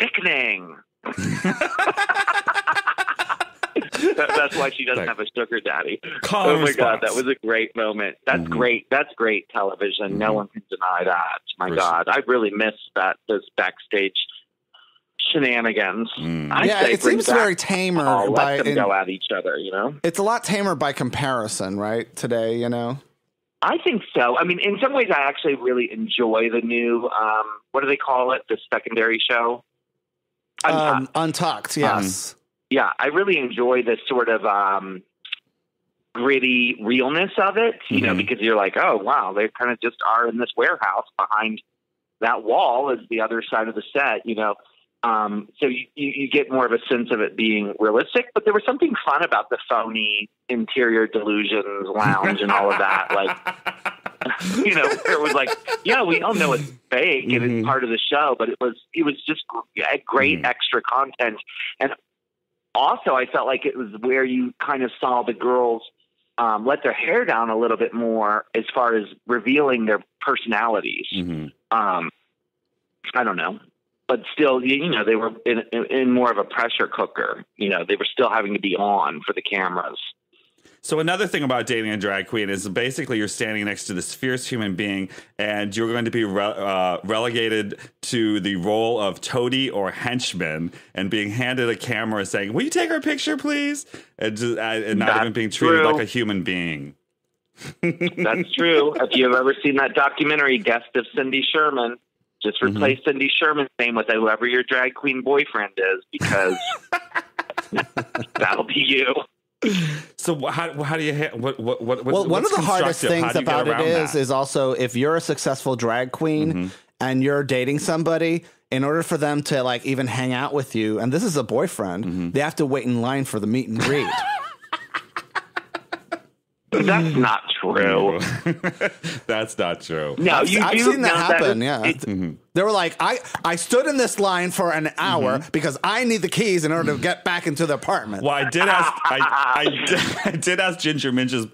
[SPEAKER 3] sickening. [LAUGHS] [LAUGHS] that's why she doesn't have a sugar daddy.
[SPEAKER 2] Call
[SPEAKER 3] oh my
[SPEAKER 2] response.
[SPEAKER 3] god, that was a great moment. That's mm-hmm. great. That's great television. Mm-hmm. No one can deny that. My For god. I really miss that those backstage shenanigans.
[SPEAKER 2] Mm.
[SPEAKER 3] I'd
[SPEAKER 1] yeah,
[SPEAKER 3] say
[SPEAKER 1] it seems
[SPEAKER 3] back
[SPEAKER 1] very tamer
[SPEAKER 3] all,
[SPEAKER 1] by.
[SPEAKER 3] let them
[SPEAKER 1] in-
[SPEAKER 3] go at each other. You know.
[SPEAKER 1] it's a lot tamer by comparison, right? Today, you know.
[SPEAKER 3] I think so. I mean, in some ways, I actually really enjoy the new. Um, what do they call it? The secondary show. Untucked.
[SPEAKER 1] Um, untucked, yes.
[SPEAKER 3] Yeah, I really enjoy this sort of um, gritty realness of it. You know,
[SPEAKER 2] Mhm.
[SPEAKER 3] because you're like, oh wow, they kind of just are in this warehouse behind that wall is the other side of the set. You know. Um, so you, you, get more of a sense of it being realistic, but there was something fun about the phony interior illusions lounge and all of that. Like, [LAUGHS] you know, it was like, yeah, we all know it's fake and
[SPEAKER 2] Mhm.
[SPEAKER 3] it's part of the show, but it was it was just gr- great
[SPEAKER 2] Mhm.
[SPEAKER 3] extra content. And also, I felt like it was where you kind of saw the girls um, let their hair down a little bit more as far as revealing their personalities.
[SPEAKER 2] Mhm.
[SPEAKER 3] Um, I don't know. But still, you you know, they were in, in, in more of a pressure cooker. You know, they were still having to be on for the cameras.
[SPEAKER 2] So another thing about dating a drag queen is basically you're standing next to this fierce human being, and you're going to be re- uh, relegated to the role of toady or henchman, and being handed a camera saying, "Will you take our picture, please?" and, just, uh, and not
[SPEAKER 3] That's
[SPEAKER 2] even being treated
[SPEAKER 3] true.
[SPEAKER 2] like a human being.
[SPEAKER 3] That's true. if you've ever seen that documentary, Guest of Cindy Sherman, just
[SPEAKER 2] Mm-hmm.
[SPEAKER 3] replace Cindy Sherman's name with whoever your drag queen boyfriend is because [LAUGHS] that'll be you.
[SPEAKER 2] So how, how do you ha- what what what
[SPEAKER 1] Well,
[SPEAKER 2] what's
[SPEAKER 1] one of the hardest things
[SPEAKER 2] do you get
[SPEAKER 1] about it is
[SPEAKER 2] that?
[SPEAKER 1] is also if you're a successful drag queen
[SPEAKER 2] Mm-hmm.
[SPEAKER 1] and you're dating somebody, in order for them to like even hang out with you, and this is a boyfriend,
[SPEAKER 2] Mm-hmm.
[SPEAKER 1] they have to wait in line for the meet and greet. [LAUGHS]
[SPEAKER 3] That's not true. [LAUGHS]
[SPEAKER 2] That's not true.
[SPEAKER 3] No,
[SPEAKER 1] I've,
[SPEAKER 3] you
[SPEAKER 1] I've
[SPEAKER 3] do
[SPEAKER 1] seen that
[SPEAKER 3] no,
[SPEAKER 1] happen.
[SPEAKER 3] is-
[SPEAKER 1] yeah,
[SPEAKER 3] it-
[SPEAKER 1] they were like, I I stood in this line for an hour
[SPEAKER 2] Mm-hmm.
[SPEAKER 1] because I need the keys in order to get back into the apartment.
[SPEAKER 2] Well, I did ask. I, [LAUGHS] I, did, I did ask Ginger Minj's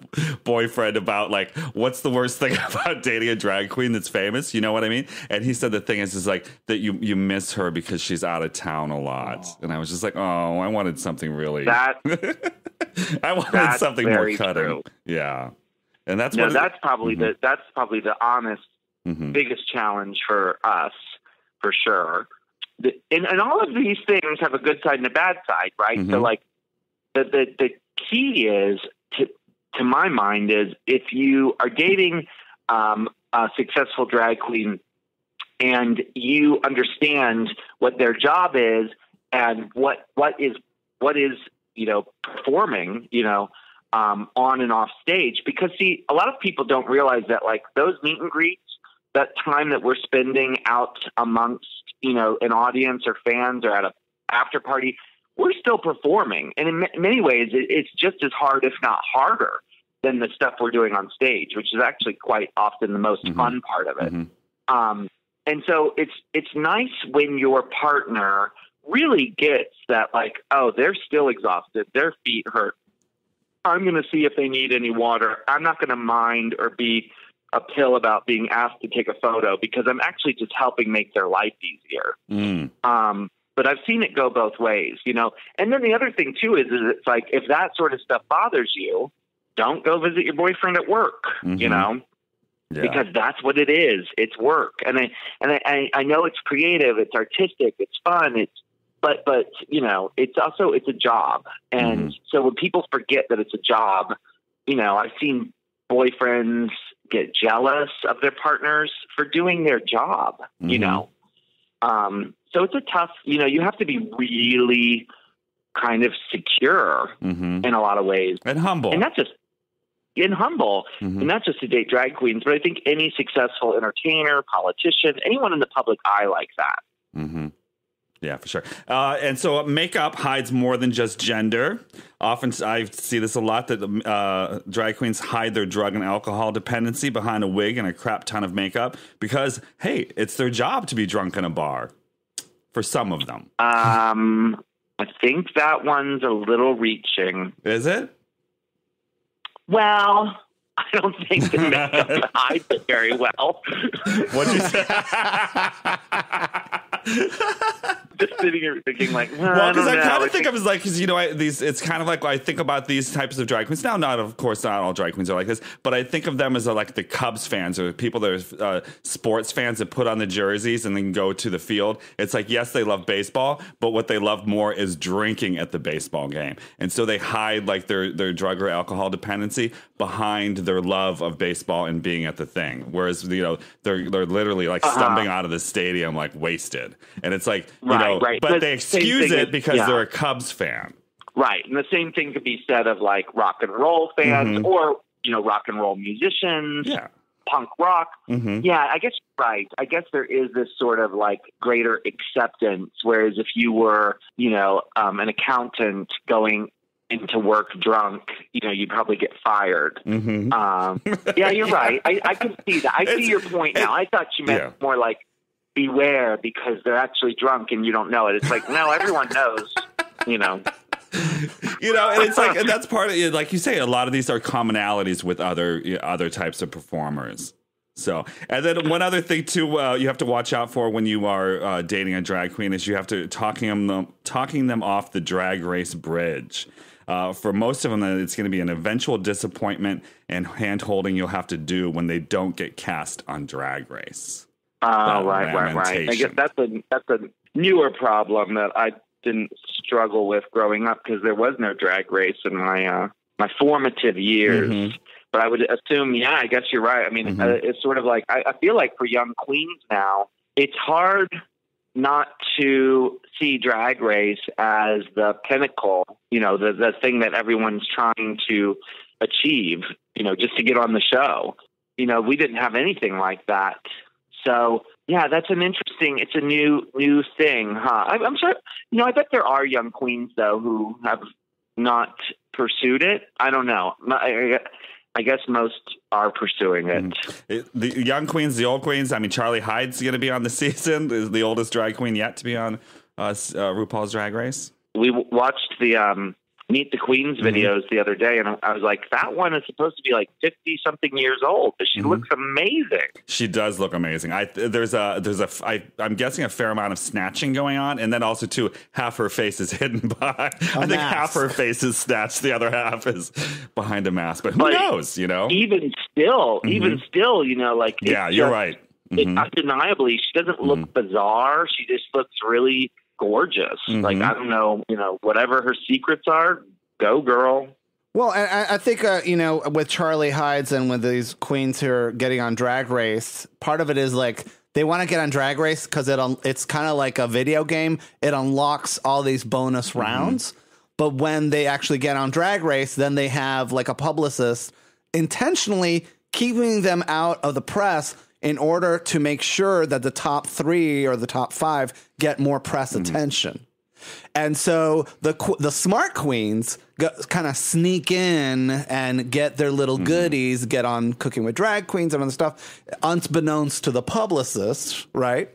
[SPEAKER 2] boyfriend about like what's the worst thing [LAUGHS] about dating a drag queen that's famous. You know what I mean? And he said the thing is is like that you you miss her because she's out of town a lot. And I was just like, oh, I wanted something really.
[SPEAKER 3] that
[SPEAKER 2] I wanted something more
[SPEAKER 3] very
[SPEAKER 2] cutting.
[SPEAKER 3] true.
[SPEAKER 2] Yeah, and that's
[SPEAKER 3] no, that's probably the that's probably the honest
[SPEAKER 2] Mhm.
[SPEAKER 3] biggest challenge for us, for sure. The, and, and all of these things have a good side and a bad side, right? So,
[SPEAKER 2] Mhm.
[SPEAKER 3] like, the, the the key is to to my mind is if you are dating um, a successful drag queen and you understand what their job is and what what is what is you know performing you know um, on and off stage because see a lot of people don't realize that like those meet and greets that time that we're spending out amongst you know an audience or fans or at a after party we're still performing and in ma- many ways it, it's just as hard if not harder than the stuff we're doing on stage which is actually quite often the most
[SPEAKER 2] Mhm.
[SPEAKER 3] fun part of it
[SPEAKER 2] Mhm.
[SPEAKER 3] um, and so it's it's nice when your partner really gets that like oh they're still exhausted their feet hurt i'm going to see if they need any water i'm not going to mind or be a pill about being asked to take a photo because i'm actually just helping make their life easier
[SPEAKER 2] Mm.
[SPEAKER 3] um, but I've seen it go both ways, you know. And then the other thing too is, is it's like if that sort of stuff bothers you, don't go visit your boyfriend at work, you
[SPEAKER 2] Mhm.
[SPEAKER 3] know,
[SPEAKER 2] Yeah.
[SPEAKER 3] because that's what it is. It's work, and I and I, I, I know it's creative, it's artistic, it's fun, it's but but you know, it's also it's a job, and so when people forget that it's a job, you know, I've seen boyfriends get jealous of their partners for doing their job, you
[SPEAKER 2] Mhm.
[SPEAKER 3] know. Um, so it's a tough, you know, you have to be really kind of secure
[SPEAKER 2] Mhm.
[SPEAKER 3] in a lot of ways.
[SPEAKER 2] And humble.
[SPEAKER 3] And not just and humble,
[SPEAKER 2] Mhm.
[SPEAKER 3] and not just to date drag queens, but I think any successful entertainer, politician, anyone in the public eye like that.
[SPEAKER 2] hmm Yeah, for sure. Uh, and so makeup hides more than just gender. Often I see this a lot that uh, drag queens hide their drug and alcohol dependency behind a wig and a crap ton of makeup because, hey, it's their job to be drunk in a bar. For some of them,
[SPEAKER 3] Um, I think that one's a little reaching.
[SPEAKER 2] is it?
[SPEAKER 3] Well, I don't think the makeup [LAUGHS] hides it very well.
[SPEAKER 2] What'd you say? [LAUGHS] [LAUGHS]
[SPEAKER 3] just sitting here thinking like, well, I
[SPEAKER 2] because
[SPEAKER 3] don't
[SPEAKER 2] I, kind of think of it like, because you know, I, these. It's kind of like I think about these types of drag queens. Now, not of course, not all drag queens are like this, but I think of them as uh, like the Cubs fans or people that are uh, sports fans that put on the jerseys and then go to the field. It's like yes, they love baseball, but what they love more is drinking at the baseball game, and so they hide like their their drug or alcohol dependency behind their love of baseball and being at the thing. Whereas you know they're they're literally like
[SPEAKER 3] Uh-huh.
[SPEAKER 2] stumbling out of the stadium like wasted, and it's like you
[SPEAKER 3] Right,
[SPEAKER 2] know,
[SPEAKER 3] right.
[SPEAKER 2] but
[SPEAKER 3] The
[SPEAKER 2] they excuse it
[SPEAKER 3] is-
[SPEAKER 2] because
[SPEAKER 3] yeah.
[SPEAKER 2] they're a Cubs fan.
[SPEAKER 3] Right. And the same thing could be said of like rock and roll fans
[SPEAKER 2] Mhm.
[SPEAKER 3] or, you know, rock and roll musicians,
[SPEAKER 2] Yeah.
[SPEAKER 3] punk rock.
[SPEAKER 2] hmm
[SPEAKER 3] Yeah, I guess you're right. I guess there is this sort of like greater acceptance. Whereas if you were, you know, um, an accountant going into work drunk, you know, you'd probably get fired.
[SPEAKER 2] hmm
[SPEAKER 3] Um, yeah, you're [LAUGHS] right. I, I can see that. I
[SPEAKER 2] It's-
[SPEAKER 3] see your point now. I thought you meant
[SPEAKER 2] Yeah.
[SPEAKER 3] more like beware because they're actually drunk and you don't know it. It's like, no, everyone knows, you know. [LAUGHS]
[SPEAKER 2] you know, and it's like and that's part of it. Like you say, a lot of these are commonalities with other other types of performers. So, and then one other thing too, uh, you have to watch out for when you are uh, dating a drag queen is you have to talking them talking them off the drag race bridge. Uh, for most of them, it's going to be an eventual disappointment and hand holding you'll have to do when they don't get cast on Drag Race.
[SPEAKER 3] Oh,
[SPEAKER 2] That
[SPEAKER 3] right, right, right. I guess that's a that's a newer problem that I didn't struggle with growing up because there was no drag race in my uh, my formative years.
[SPEAKER 2] Mhm.
[SPEAKER 3] But I would assume, yeah, I guess you're right. I mean,
[SPEAKER 2] Mhm.
[SPEAKER 3] uh, it's sort of like I, I feel like for young queens now, it's hard not to see drag race as the pinnacle, you know, the the thing that everyone's trying to achieve, you know, just to get on the show. You know, we didn't have anything like that. So yeah, that's an interesting. It's a new new thing, huh? I, I'm sure. You know, I bet there are young queens though who have not pursued it. I don't know. I, I guess most are pursuing it.
[SPEAKER 2] It- the young queens, the old queens. I mean, Charlie Hides's going to be on the [LAUGHS] season. Is the oldest drag queen yet to be on uh, uh, RuPaul's Drag Race.
[SPEAKER 3] We w- watched the um, Meet the Queens
[SPEAKER 2] Mm-hmm.
[SPEAKER 3] videos the other day, and I- I was like, that one is supposed to be like fifty something years old, but she
[SPEAKER 2] Mhm.
[SPEAKER 3] looks amazing.
[SPEAKER 2] She does look amazing. I there's a there's a f- I, I'm guessing a fair amount of snatching going on, and then also too half her face is [LAUGHS] hidden by. I think
[SPEAKER 1] mask.
[SPEAKER 2] half her face is snatched, the other half is behind a mask. But who
[SPEAKER 3] But
[SPEAKER 2] knows? You know?
[SPEAKER 3] Even still, even still, you know, like
[SPEAKER 2] Mm-hmm. yeah, you're
[SPEAKER 3] just-
[SPEAKER 2] right.
[SPEAKER 3] it,
[SPEAKER 2] Mhm.
[SPEAKER 3] undeniably, she doesn't look bizarre. She just looks really gorgeous.
[SPEAKER 2] Mhm.
[SPEAKER 3] Like I don't know, you know, whatever her secrets are, go girl.
[SPEAKER 1] Well, I, I- think uh, you know with Charlie Hides and with these queens who are getting on Drag Race, part of it is like they want to get on Drag Race because it un- it's kind of like a video game. It unlocks all these bonus rounds, but when they actually get on Drag Race, then they have like a publicist intentionally keeping them out of the press in order to make sure that the top three or the top five get more press mm-hmm. attention. And so the the smart queens kind of sneak in and get their little mm-hmm. goodies, get on Cooking with Drag Queens and other stuff, unbeknownst to the publicists, right?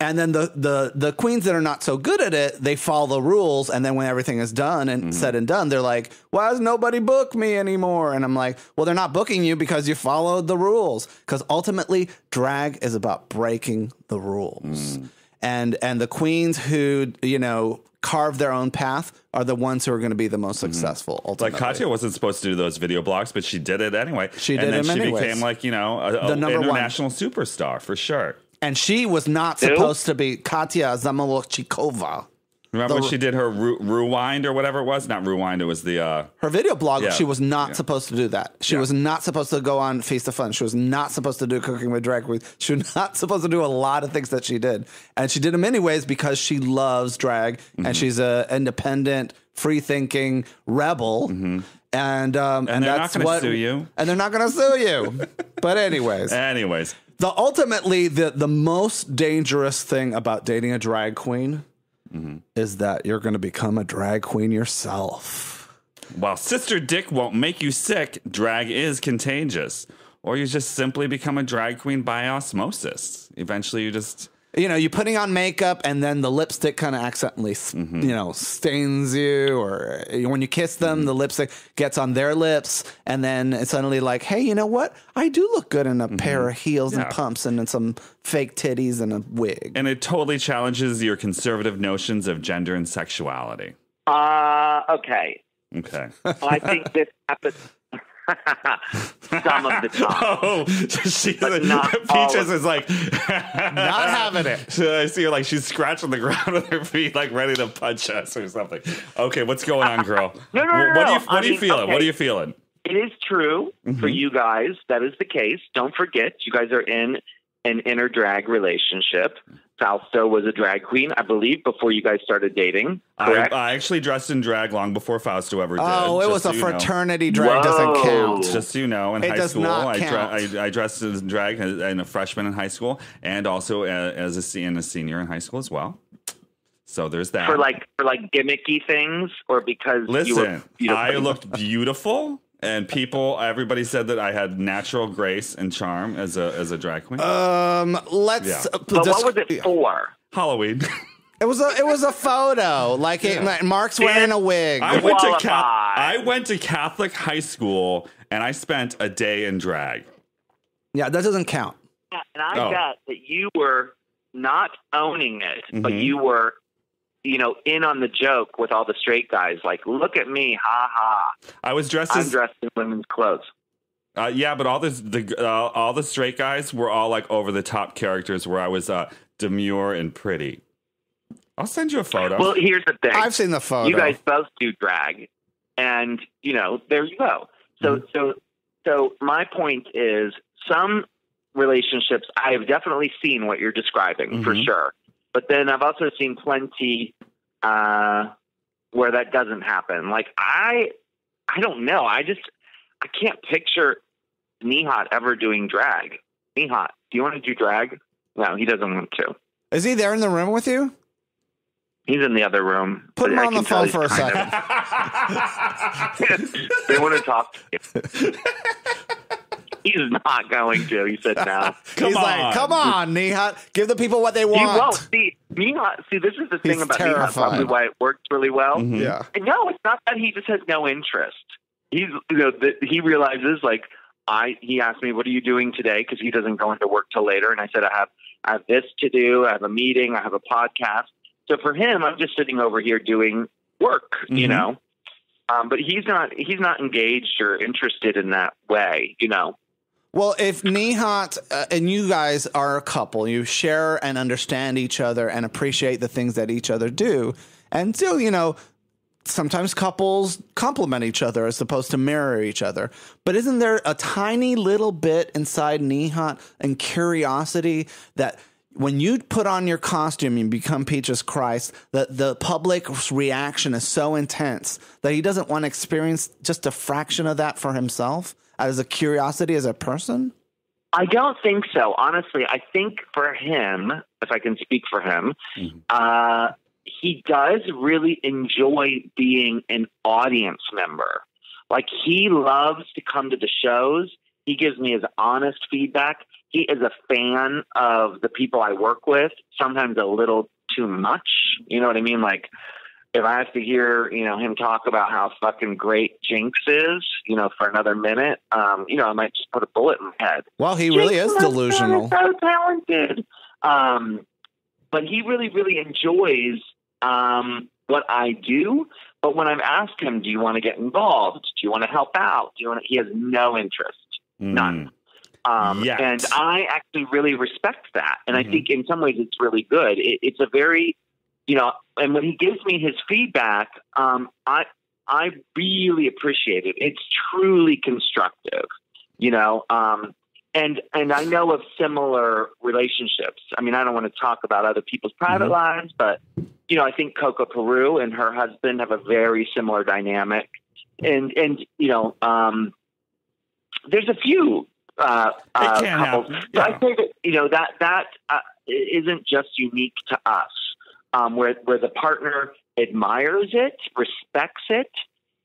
[SPEAKER 1] And then the, the the queens that are not so good at it, they follow the rules, and then when everything is done and said and done, they're like, "Why does nobody book me anymore?" And I'm like, "Well, they're not booking you because you followed the rules. Because ultimately, drag is about breaking the rules." and and the queens who you know carve their own path are the ones who are going to be the most successful.
[SPEAKER 2] Mm-hmm. Like
[SPEAKER 1] Ultimately.
[SPEAKER 2] Katya wasn't supposed to do those video blogs, but she did it anyway.
[SPEAKER 1] She
[SPEAKER 2] and
[SPEAKER 1] did
[SPEAKER 2] then
[SPEAKER 1] them
[SPEAKER 2] she
[SPEAKER 1] anyways.
[SPEAKER 2] became like you know a, a
[SPEAKER 1] The number one.
[SPEAKER 2] international superstar for sure.
[SPEAKER 1] And she was not
[SPEAKER 3] Who?
[SPEAKER 1] supposed to be Katya Zamolodchikova.
[SPEAKER 2] Remember when she did her Ru- rewind or whatever it was? Not rewind. It was the uh,
[SPEAKER 1] Her video blog,
[SPEAKER 2] Yeah.
[SPEAKER 1] she was not
[SPEAKER 2] Yeah.
[SPEAKER 1] supposed to do that. She
[SPEAKER 2] Yeah.
[SPEAKER 1] was not supposed to go on Feast of Fun. She was not supposed to do Cooking with Drag Queens. She was not [LAUGHS] supposed to do a lot of things that she did. And she did them anyways because she loves drag
[SPEAKER 2] Mm-hmm.
[SPEAKER 1] and she's a independent, free thinking rebel. And um, and,
[SPEAKER 2] Mm-hmm. they're not
[SPEAKER 1] that's
[SPEAKER 2] gonna
[SPEAKER 1] what,
[SPEAKER 2] sue you.
[SPEAKER 1] And they're not going to sue you. [LAUGHS] but anyways,
[SPEAKER 2] anyways.
[SPEAKER 1] The ultimately the the most dangerous thing about dating a drag queen
[SPEAKER 2] Mm-hmm.
[SPEAKER 1] is that you're going to become a drag queen yourself.
[SPEAKER 2] While Sister Dick won't make you sick, drag is contagious. Or you just simply become a drag queen by osmosis. Eventually, you just
[SPEAKER 1] you know, you're putting on makeup and then the lipstick kind of accidentally,
[SPEAKER 2] Mm-hmm.
[SPEAKER 1] you know, stains you, or when you kiss them,
[SPEAKER 2] Mm-hmm.
[SPEAKER 1] the lipstick gets on their lips, and then it's suddenly like, hey, you know what? I do look good in a pair of heels.
[SPEAKER 2] Yeah.
[SPEAKER 1] and pumps and then some fake titties and a wig.
[SPEAKER 2] And it totally challenges your conservative notions of gender and sexuality.
[SPEAKER 3] Uh, okay.
[SPEAKER 2] Okay.
[SPEAKER 3] I think [LAUGHS] this happens [LAUGHS] some of the time. [LAUGHS]
[SPEAKER 2] Oh, she,
[SPEAKER 3] not
[SPEAKER 2] Peaches is like
[SPEAKER 1] Not having it.
[SPEAKER 2] So [LAUGHS] I see her like she's scratching the ground with her feet, like ready to punch us or something. Okay, what's going on, girl?
[SPEAKER 3] No, no, no,
[SPEAKER 2] What, what
[SPEAKER 3] no.
[SPEAKER 2] are you, what
[SPEAKER 3] I
[SPEAKER 2] are you
[SPEAKER 3] mean,
[SPEAKER 2] feeling?
[SPEAKER 3] okay.
[SPEAKER 2] What are you feeling?
[SPEAKER 3] It is true for mm-hmm. you guys. That is the case. Don't forget, you guys are in an inner drag relationship. Fausto was a drag queen, I believe, before you guys started dating.
[SPEAKER 2] I,
[SPEAKER 3] Correct?
[SPEAKER 2] I actually dressed in drag long before Fausto ever did.
[SPEAKER 1] Oh, it
[SPEAKER 2] just
[SPEAKER 1] was
[SPEAKER 2] so
[SPEAKER 1] a
[SPEAKER 2] you know.
[SPEAKER 1] fraternity drag doesn't count.
[SPEAKER 2] Just so you know, in
[SPEAKER 1] It
[SPEAKER 2] high
[SPEAKER 1] does
[SPEAKER 2] school,
[SPEAKER 1] not
[SPEAKER 2] I,
[SPEAKER 1] count.
[SPEAKER 2] I, I dressed in drag as and a freshman in high school, and also as a, se- and a senior in high school as well. So there's that.
[SPEAKER 3] for like for like gimmicky things, or because you
[SPEAKER 2] Listen,
[SPEAKER 3] were beautiful?
[SPEAKER 2] I looked beautiful, and people, everybody said that I had natural grace and charm as a as a drag queen.
[SPEAKER 1] Um, let's.
[SPEAKER 2] Yeah.
[SPEAKER 1] uh,
[SPEAKER 3] But
[SPEAKER 1] just-
[SPEAKER 3] what was it for?
[SPEAKER 2] Halloween. [LAUGHS]
[SPEAKER 1] It was a it was a photo. Like it, Mark's wearing a wig.
[SPEAKER 2] I went to Ca- I went to Catholic high school, and I spent a day in drag.
[SPEAKER 1] yeah, that doesn't count.
[SPEAKER 3] And I
[SPEAKER 2] Oh.
[SPEAKER 3] bet that you were not owning it, but
[SPEAKER 2] Mhm.
[SPEAKER 3] you were, you know, in on the joke with all the straight guys. Like, look at me, ha ha!
[SPEAKER 2] I was dressed
[SPEAKER 3] I'm
[SPEAKER 2] as
[SPEAKER 3] dressed in women's clothes.
[SPEAKER 2] Uh, yeah, but all this, the uh, all the straight guys were all like over the top characters, where I was uh, demure and pretty. I'll send you a photo.
[SPEAKER 3] Well, here's the thing.
[SPEAKER 1] I've seen the photo.
[SPEAKER 3] you guys both do drag, and you know, there you go. So,
[SPEAKER 2] Mm-hmm.
[SPEAKER 3] so, so my point is, some relationships I have definitely seen what you're describing for
[SPEAKER 2] Mhm.
[SPEAKER 3] sure, but then I've also seen plenty uh, where that doesn't happen. Like I, I don't know. I just I can't picture Nihat ever doing drag. Nihat, do you want to do drag? No, he doesn't want to.
[SPEAKER 1] Is he there in the room with you?
[SPEAKER 3] He's in the other room.
[SPEAKER 1] Put him
[SPEAKER 3] I
[SPEAKER 1] on the phone for a second. [LAUGHS]
[SPEAKER 3] they want to talk to you. [LAUGHS] He's not going to. He said no. [LAUGHS]
[SPEAKER 2] Come
[SPEAKER 1] He's
[SPEAKER 2] on.
[SPEAKER 1] like, come on, Nihat, give the people what they want.
[SPEAKER 3] He won't. See, Nihat, see, this is the thing
[SPEAKER 1] He's
[SPEAKER 3] about Nihat, probably why it works really well.
[SPEAKER 2] Mhm.
[SPEAKER 1] Yeah.
[SPEAKER 3] And no, it's not that he just has no interest. He's, you know, that he realizes like I. He asked me, "What are you doing today?" Because he doesn't go into work till later, and I said, "I have, I have this to do. I have a meeting. I have a podcast." So for him, I'm just sitting over here doing work, you
[SPEAKER 2] Mhm.
[SPEAKER 3] know. Um, but he's not. He's not engaged or interested in that way, you know.
[SPEAKER 1] Well, if Nihat uh, and you guys are a couple, you share and understand each other and appreciate the things that each other do, and still, you know, sometimes couples complement each other as opposed to mirror each other. But isn't there a tiny little bit inside Nihat and curiosity that when you put on your costume and become Peaches Christ, that the public's reaction is so intense that he doesn't want to experience just a fraction of that for himself as a curiosity as a person?
[SPEAKER 3] I don't think so. Honestly, I think for him, if I can speak for him,
[SPEAKER 2] Mhm.
[SPEAKER 3] uh, he does really enjoy being an audience member. Like he loves to come to the shows. He gives me his honest feedback. He is a fan of the people I work with, sometimes a little too much. You know what I mean? Like if I have to hear, you know, him talk about how fucking great Jinkx is, you know, for another minute, um, you know, I might just put a bullet in my head.
[SPEAKER 1] Well, he really is delusional.
[SPEAKER 3] is so talented. Um, but he really, really enjoys um, what I do. But when I've asked him, "Do you want to get involved? Do you want to help out? Do you want?" To, he has no interest, none. Um,
[SPEAKER 2] Yet.
[SPEAKER 3] and I actually really respect that, and
[SPEAKER 2] Mhm.
[SPEAKER 3] I think in some ways it's really good. It, it's a very, you know, and when he gives me his feedback, um, I I really appreciate it. It's truly constructive, you know. Um, and and I know of similar relationships. I mean, I don't want to talk about other people's private
[SPEAKER 2] Mhm.
[SPEAKER 3] lives, but you know, I think Coco Peru and her husband have a very similar dynamic. And and you know, um, there's a few uh, uh, couples.
[SPEAKER 2] yeah.
[SPEAKER 3] I say that you know that that uh, isn't just unique to us, um, where where the partner admires it, respects it,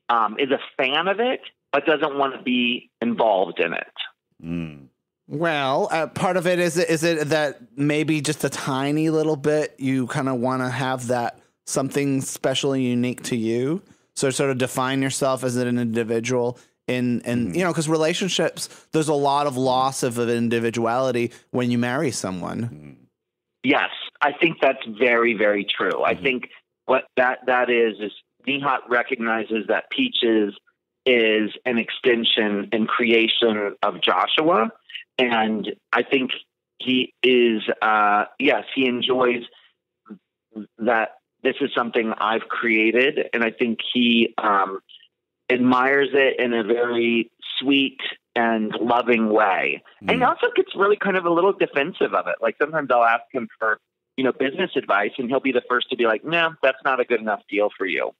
[SPEAKER 3] um, is a fan of it, but doesn't want to be involved in it.
[SPEAKER 2] Mm.
[SPEAKER 1] Well, uh, part of it is is it that maybe just a tiny little bit you kind of want to have that something special and unique to you. So sort of define yourself as an individual in and you know because relationships there's a lot of loss of, of individuality when you marry someone.
[SPEAKER 3] Yes, I think that's very, very true. I think what that that is is Nihat recognizes that Peaches is an extension and creation of Joshua, and I think he is. Uh, yes, he enjoys that. This is something I've created, and I think he um, admires it in a very sweet and loving way. And he also gets really kind of a little defensive of it. Like sometimes I'll ask him for, you know, business advice and he'll be the first to be like, no, that's not a good enough deal for you.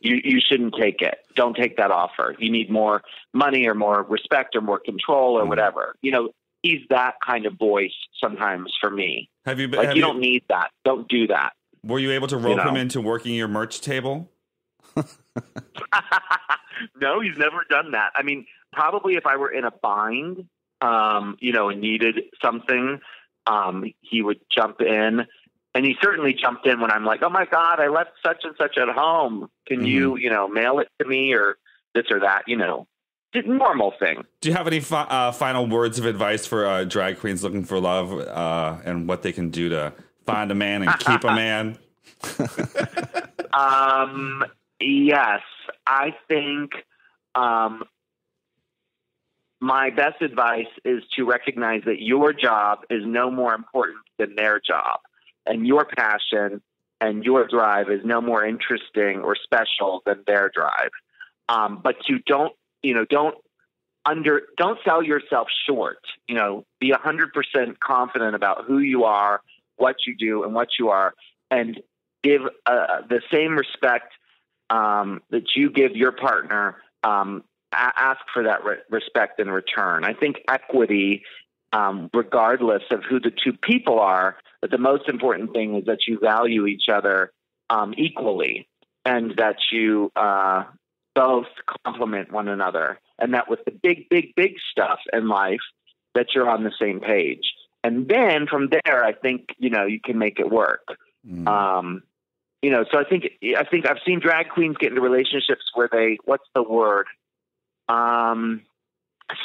[SPEAKER 3] You, you shouldn't take it. Don't take that offer. You need more money or more respect or more control or whatever. You know, he's that kind of voice sometimes for me.
[SPEAKER 2] Have you been?
[SPEAKER 3] Like
[SPEAKER 2] have
[SPEAKER 3] you
[SPEAKER 2] you-
[SPEAKER 3] don't need that. Don't do that.
[SPEAKER 2] were you able to rope
[SPEAKER 3] know.
[SPEAKER 2] him into working your merch table? [LAUGHS] [LAUGHS]
[SPEAKER 3] no, he's never done that. I mean, probably if I were in a bind, um, you know, and needed something, um, he would jump in. And he certainly jumped in when I'm like, oh my God, I left such and such at home. Can you, you know, mail it to me or this or that, you know, normal thing.
[SPEAKER 2] Do you have any fi- uh, final words of advice for uh, drag queens looking for love uh, and what they can do to find a man and keep a man? [LAUGHS] [LAUGHS]
[SPEAKER 3] Um, yes, I think um, my best advice is to recognize that your job is no more important than their job, and your passion and your drive is no more interesting or special than their drive. Um, but you don't, you know, don't under, don't sell yourself short. You know, be hundred percent confident about who you are, what you do, and what you are, and give uh, the same respect um, that you give your partner. Um, ask for that re- respect in return. I think equity, um, regardless of who the two people are, but the most important thing is that you value each other um, equally, and that you uh, both complement one another, and that with the big, big, big stuff in life, that you're on the same page. And then from there, I think you know you can make it work. Um, you know, so I think I think I've seen drag queens get into relationships where they what's the word? Um,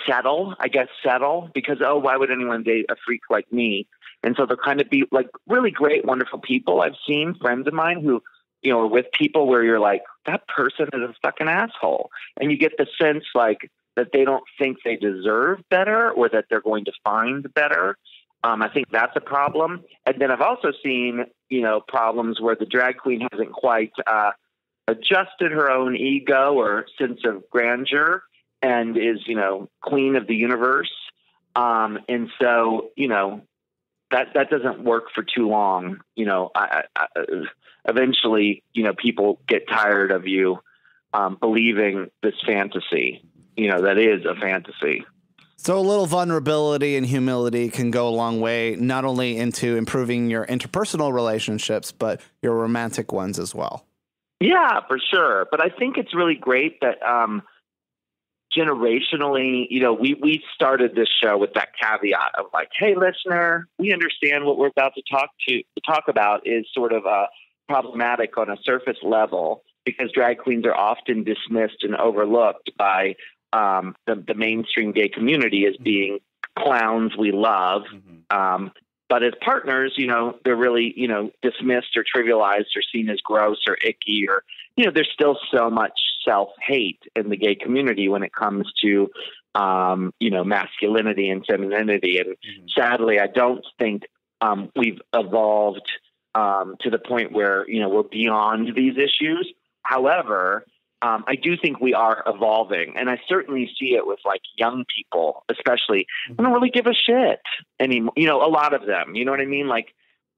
[SPEAKER 3] settle, I guess settle because oh, why would anyone date a freak like me? And so they'll kind of be like really great, wonderful people. I've seen friends of mine who, you know, are with people where you're like, that person is a fucking asshole. And you get the sense like that they don't think they deserve better or that they're going to find better. Um, I think that's a problem. And then I've also seen, you know, problems where the drag queen hasn't quite uh, adjusted her own ego or sense of grandeur and is, you know, queen of the universe. Um, and so, you know, that that doesn't work for too long. You know, I, I, eventually, you know, people get tired of you um, believing this fantasy. You know, that is a fantasy.
[SPEAKER 1] So a little vulnerability and humility can go a long way, not only into improving your interpersonal relationships, but your romantic ones as well.
[SPEAKER 3] Yeah, for sure. But I think it's really great that um, generationally, you know, we we started this show with that caveat of like, hey, listener, we understand what we're about to talk to, to talk about is sort of uh, problematic on a surface level because drag queens are often dismissed and overlooked by um, the, the mainstream gay community as being clowns we love. Um, but as partners, you know, they're really, you know, dismissed or trivialized or seen as gross or icky or, you know, there's still so much self hate in the gay community when it comes to, um, you know, masculinity and femininity. And sadly, I don't think um, we've evolved um, to the point where, you know, we're beyond these issues. However, um, I do think we are evolving, and I certainly see it with like young people, especially. I don't really give a shit anymore. You know, a lot of them. You know what I mean? Like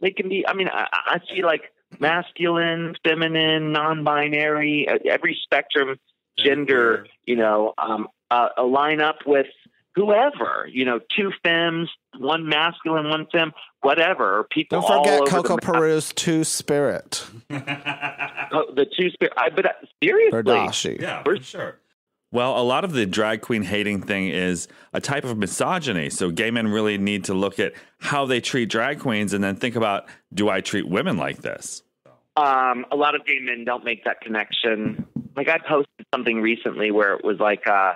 [SPEAKER 3] they can be. I mean, I, I see like masculine, feminine, non-binary, every spectrum, gender. You know, um, uh, uh, line up with whoever. You know, two femmes, one masculine, one femme, whatever. People.
[SPEAKER 1] Don't
[SPEAKER 3] all
[SPEAKER 1] forget
[SPEAKER 3] over
[SPEAKER 1] Coco
[SPEAKER 3] the.
[SPEAKER 1] Peru's Two Spirit. [LAUGHS]
[SPEAKER 3] Oh, the two spirit. I, but uh, seriously,
[SPEAKER 1] Berdache.
[SPEAKER 2] Yeah, for sure. Well, a lot of the drag queen hating thing is a type of misogyny. So gay men really need to look at how they treat drag queens and then think about do I treat women like this?
[SPEAKER 3] Um, a lot of gay men don't make that connection. Like I posted something recently where it was like, uh,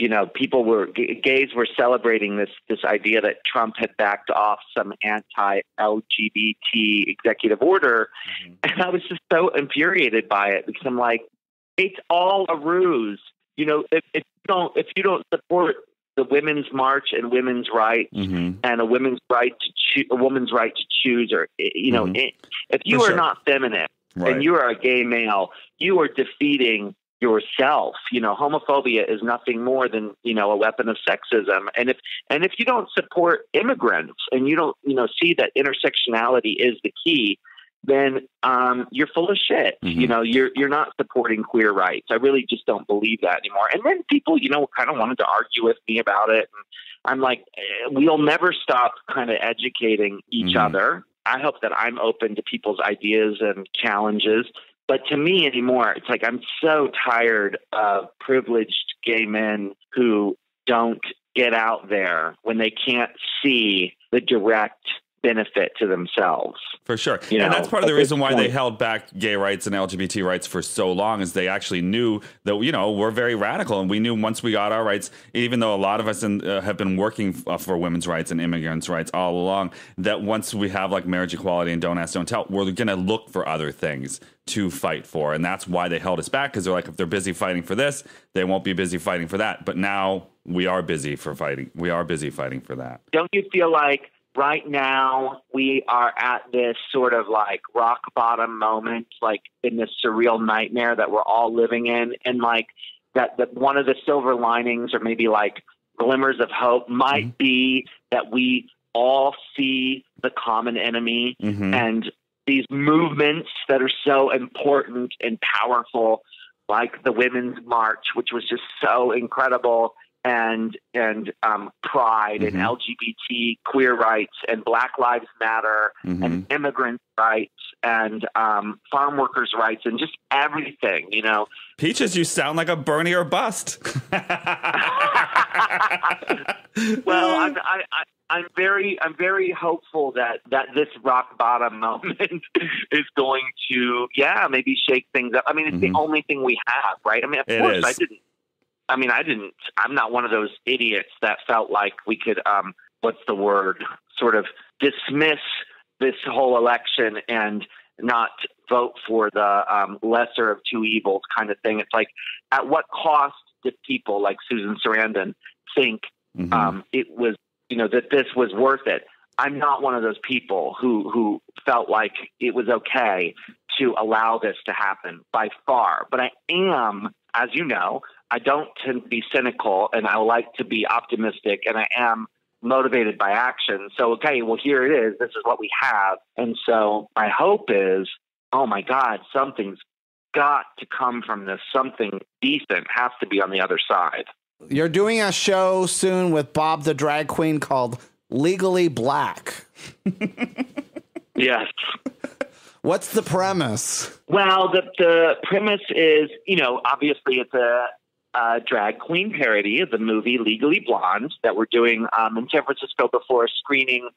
[SPEAKER 3] you know, people were gays were celebrating this this idea that Trump had backed off some anti-LGBT executive order,
[SPEAKER 2] Mm-hmm.
[SPEAKER 3] and I was just so infuriated by it because I'm like, it's all a ruse. You know, if, if you don't if you don't support the women's march and women's rights
[SPEAKER 2] Mm-hmm.
[SPEAKER 3] and a woman's right to choose, a woman's right to choose, or you know,
[SPEAKER 2] Mhm.
[SPEAKER 3] if you
[SPEAKER 2] For
[SPEAKER 3] are
[SPEAKER 2] sure.
[SPEAKER 3] not feminist
[SPEAKER 2] Right.
[SPEAKER 3] and you are a gay male, you are defeating yourself. You know, homophobia is nothing more than you know a weapon of sexism. And if and if you don't support immigrants and you don't you know see that intersectionality is the key, then um, you're full of shit.
[SPEAKER 2] Mhm.
[SPEAKER 3] You know, you're you're not supporting queer rights. I really just don't believe that anymore. And then people, you know, kind of wanted to argue with me about it. And I'm like, eh, we'll never stop kind of educating each
[SPEAKER 2] Mhm.
[SPEAKER 3] other. I hope that I'm open to people's ideas and challenges. But to me anymore, it's like I'm so tired of privileged gay men who don't get out there when they can't see the direct benefit to themselves.
[SPEAKER 2] For sure.
[SPEAKER 3] You
[SPEAKER 2] and
[SPEAKER 3] know,
[SPEAKER 2] that's part of the reason why they held back gay rights and LGBT rights for so long is they actually knew that, you know, we're very radical. And we knew once we got our rights, even though a lot of us in, uh, have been working uh, for women's rights and immigrants' rights all along, that once we have like marriage equality and don't ask, don't tell, we're going to look for other things to fight for. And that's why they held us back because they're like, if they're busy fighting for this, they won't be busy fighting for that. But now we are busy for fighting. We are busy fighting for that.
[SPEAKER 3] don't you feel like right now we are at this sort of like rock bottom moment like in this surreal nightmare that we're all living in. And like that that one of the silver linings or maybe like glimmers of hope might be that we all see the common enemy
[SPEAKER 2] hmm
[SPEAKER 3] and these movements that are so important and powerful, like the Women's March, which was just so incredible, and and um, Pride and
[SPEAKER 2] Mhm.
[SPEAKER 3] LGBT queer rights and Black Lives Matter
[SPEAKER 2] hmm
[SPEAKER 3] and immigrant rights and um, farm workers' rights and just everything, you know.
[SPEAKER 2] Peaches, you sound like a Bernie or bust. [LAUGHS]
[SPEAKER 3] Well, I'm I, I, I'm very I'm very hopeful that that this rock bottom moment [LAUGHS] is going to yeah maybe shake things up. I mean, it's
[SPEAKER 2] Mhm.
[SPEAKER 3] the only thing we have, right? I mean, of
[SPEAKER 2] It
[SPEAKER 3] course,
[SPEAKER 2] is.
[SPEAKER 3] I didn't. I mean, I didn't. I'm not one of those idiots that felt like we could um what's the word sort of dismiss this whole election and not vote for the um, lesser of two evils kind of thing. It's like, at what cost did people like Susan Sarandon think
[SPEAKER 2] Mhm.
[SPEAKER 3] um, it was you know that this was worth it. I'm not one of those people who who felt like it was okay to allow this to happen by far. But I am, as you know, I don't tend to be cynical, and I like to be optimistic, and I am motivated by action. So okay, well here it is. This is what we have, and so my hope is, oh my God, something's got to come from this. Something decent has to be on the other side.
[SPEAKER 1] You're doing a show soon with Bob the drag queen called Legally Black.
[SPEAKER 3] Yes.
[SPEAKER 1] What's the premise?
[SPEAKER 3] Well, the the premise is, you know, obviously it's a, a drag queen parody of the movie Legally Blonde that we're doing um, in San Francisco before a screening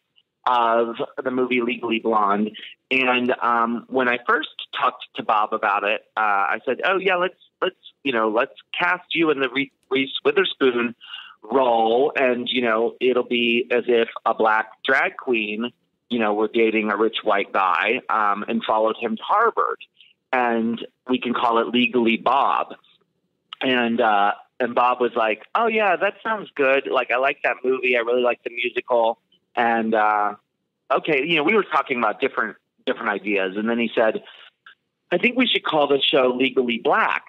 [SPEAKER 3] of the movie Legally Blonde. And um, when I first talked to Bob about it, uh, I said, "Oh yeah, let's let's you know let's cast you in the Re- Reese Witherspoon role, and you know it'll be as if a black drag queen." you know, were dating a rich white guy um, and followed him to Harvard. And we can call it legally Bob. And uh, and Bob was like, "Oh yeah, that sounds good. Like I like that movie. I really like the musical." And uh, okay, you know, we were talking about different different ideas, and then he said, "I think we should call the show Legally Black."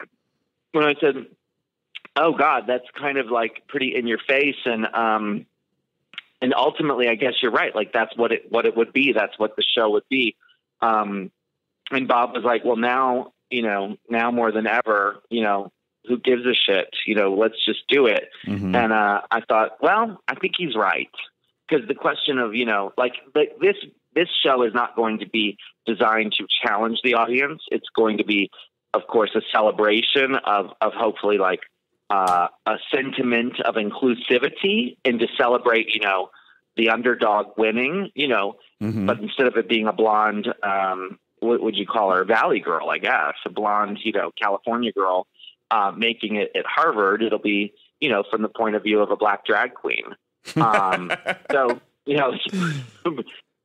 [SPEAKER 3] When I said, "Oh God, that's kind of like pretty in your face," and um, and ultimately, I guess you're right. Like that's what it what it would be. That's what the show would be. Um, and Bob was like, "Well, now you know, now more than ever, you know, who gives a shit? You know, let's just do it."
[SPEAKER 2] Mhm.
[SPEAKER 3] And uh, I thought, well, I think he's right because the question of you know, like this this show is not going to be designed to challenge the audience. It's going to be, of course, a celebration of of hopefully like uh, a sentiment of inclusivity and to celebrate, you know, the underdog winning, you know,
[SPEAKER 2] Mhm.
[SPEAKER 3] but instead of it being a blonde, um, what would you call her? A Valley girl, I guess, a blonde, you know, California girl uh, making it at Harvard. It'll be, you know, from the point of view of a black drag queen. Um, [LAUGHS] so, you know,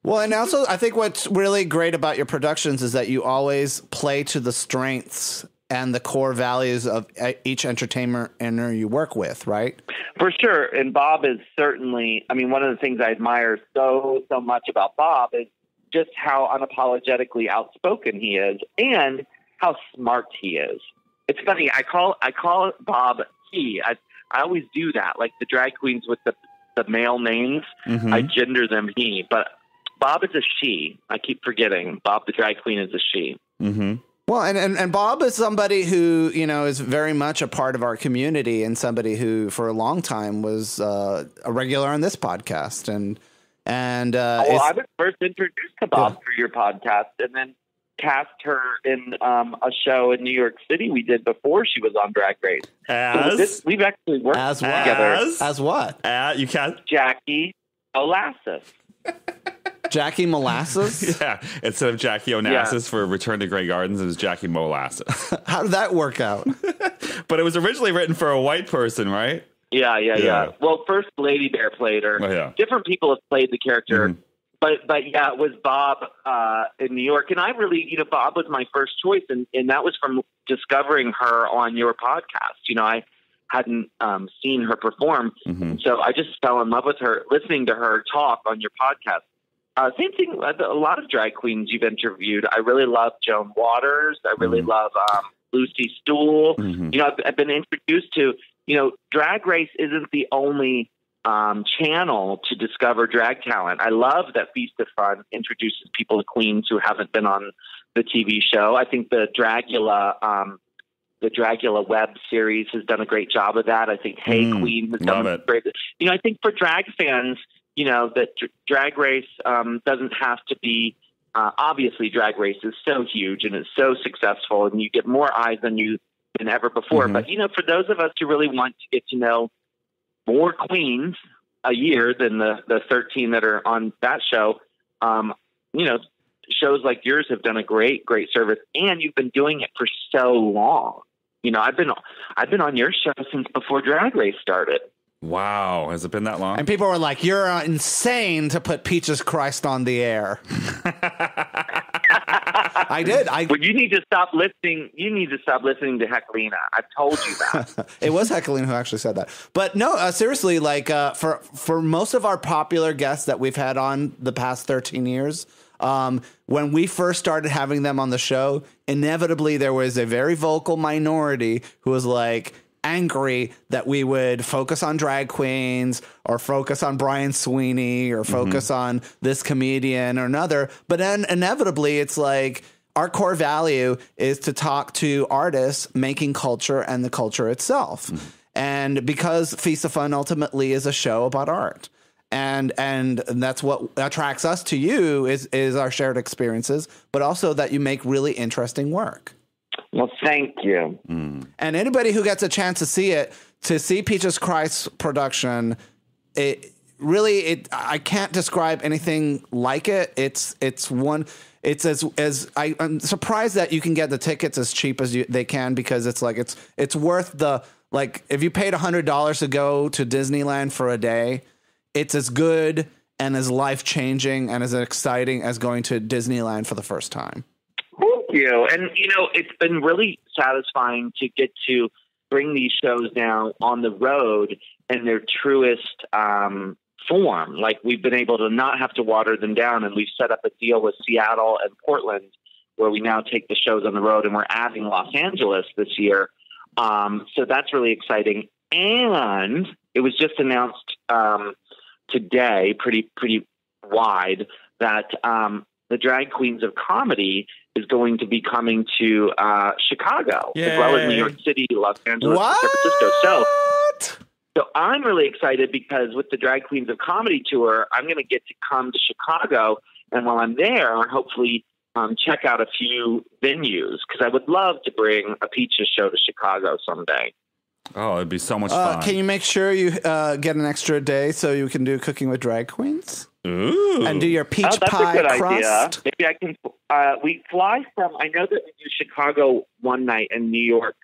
[SPEAKER 1] Well, and also, I think what's really great about your productions is that you always play to the strengths and the core values of e- each entertainer you work with, right?
[SPEAKER 3] For sure. And Bob is certainly, I mean, one of the things I admire so, so much about Bob is just how unapologetically outspoken he is and how smart he is. It's funny. I call, I call Bob he. I, I always do that. Like the drag queens with the, the male names,
[SPEAKER 2] Mhm.
[SPEAKER 3] I gender them he. But Bob is a she. I keep forgetting. Bob the drag queen is a she.
[SPEAKER 2] Mhm.
[SPEAKER 1] Well, and, and, and Bob is somebody who, you know, is very much a part of our community and somebody who, for a long time, was uh, a regular on this podcast. And, and, uh,
[SPEAKER 3] Well, I was first introduced to Bob through your podcast, and then cast her in um, a show in New York City we did before she was on Drag Race. So this, we've actually worked
[SPEAKER 1] as what?
[SPEAKER 3] together.
[SPEAKER 2] As?
[SPEAKER 1] As what?
[SPEAKER 2] uh, you can't.
[SPEAKER 3] Jackie Olassis.
[SPEAKER 1] Jackie Molasses? [LAUGHS] [LAUGHS]
[SPEAKER 2] Yeah, instead of Jackie Onassis for Return to Grey Gardens, it was Jackie Molasses. [LAUGHS]
[SPEAKER 1] How did that work out?
[SPEAKER 2] but it was originally written for a white person, right?
[SPEAKER 3] Yeah, yeah, yeah,
[SPEAKER 2] Yeah.
[SPEAKER 3] Well, first Lady Bear played her.
[SPEAKER 2] Oh, yeah.
[SPEAKER 3] Different people have played the character.
[SPEAKER 2] Mhm.
[SPEAKER 3] But but yeah, it was Bob uh, in New York, and I really, you know, Bob was my first choice, and and that was from discovering her on your podcast. You know, I hadn't um, seen her perform,
[SPEAKER 2] Mhm.
[SPEAKER 3] so I just fell in love with her, listening to her talk on your podcast. Uh, same thing. with A lot of drag queens you've interviewed. I really love Joan Waters. I really
[SPEAKER 2] Mhm.
[SPEAKER 3] love um, Lucy Stool.
[SPEAKER 2] Mhm.
[SPEAKER 3] You know, I've, I've been introduced to. You know, Drag Race isn't the only um, channel to discover drag talent. I love that Feast of Fun introduces people to queens who haven't been on the TV show. I think the Dragula. Um, the Dragula web series has done a great job of that. I think Hey
[SPEAKER 2] Mm,
[SPEAKER 3] Queen has done
[SPEAKER 2] it.
[SPEAKER 3] great. You know, I think for drag fans, you know, that dr- Drag Race um, doesn't have to be. Uh, obviously, Drag Race is so huge and it's so successful, and you get more eyes than you than ever before.
[SPEAKER 2] Mhm.
[SPEAKER 3] But you know, for those of us who really want to get to know more queens a year than the the 13 that are on that show, um, you know, shows like yours have done a great, great service, and you've been doing it for so long. You know, I've been I've been on your show since before Drag Race started.
[SPEAKER 2] Wow, has it been that long?
[SPEAKER 1] And people were like, "You're uh, insane to put Peaches Christ on the air." [LAUGHS] I did. I
[SPEAKER 3] But you need to stop listening. You need to stop listening to Heklina. I've told you that. [LAUGHS]
[SPEAKER 1] it was Heklina who actually said that. But no, uh, seriously, like uh, for for most of our popular guests that we've had on the past 13 years, um, when we first started having them on the show, inevitably there was a very vocal minority who was like angry that we would focus on drag queens or focus on Brian Sweeney or mm-hmm. focus on this comedian or another. But then inevitably it's like our core value is to talk to artists making culture and the culture itself. Mm-hmm. And because Feast of Fun ultimately is a show about art. And and that's what attracts us to you is is our shared experiences, but also that you make really interesting work.
[SPEAKER 3] Well, thank you.
[SPEAKER 2] Mm.
[SPEAKER 1] And anybody who gets a chance to see it, to see Peaches Christ production, it really it I can't describe anything like it. It's it's one it's as as I, I'm surprised that you can get the tickets as cheap as you, they can because it's like it's it's worth the like if you paid hundred dollars to go to Disneyland for a day, it's as good and as life changing and as exciting as going to Disneyland for the first time.
[SPEAKER 3] You. And you know, it's been really satisfying to get to bring these shows now on the road in their truest um, form. Like we've been able to not have to water them down, and we've set up a deal with Seattle and Portland where we now take the shows on the road, and we're adding Los Angeles this year. Um, so that's really exciting. And it was just announced um, today, pretty pretty wide, that um, the Drag Queens of Comedy is going to be coming to uh, Chicago as well as New York City, Los Angeles, and San Francisco. So, so I'm really excited because with the Drag Queens of Comedy tour, I'm going to get to come to Chicago, and while I'm there, hopefully um, check out a few venues because I would love to bring a Peaches show to Chicago someday.
[SPEAKER 2] Oh, it'd be so much
[SPEAKER 1] Uh,
[SPEAKER 2] fun.
[SPEAKER 1] can you make sure you uh, get an extra day so you can do cooking with drag queens
[SPEAKER 2] Ooh.
[SPEAKER 1] and do your peach
[SPEAKER 3] Oh, that's
[SPEAKER 1] pie
[SPEAKER 3] a good
[SPEAKER 1] crust?
[SPEAKER 3] idea. Maybe I can. Uh, we fly from. I know that we do Chicago one night and New York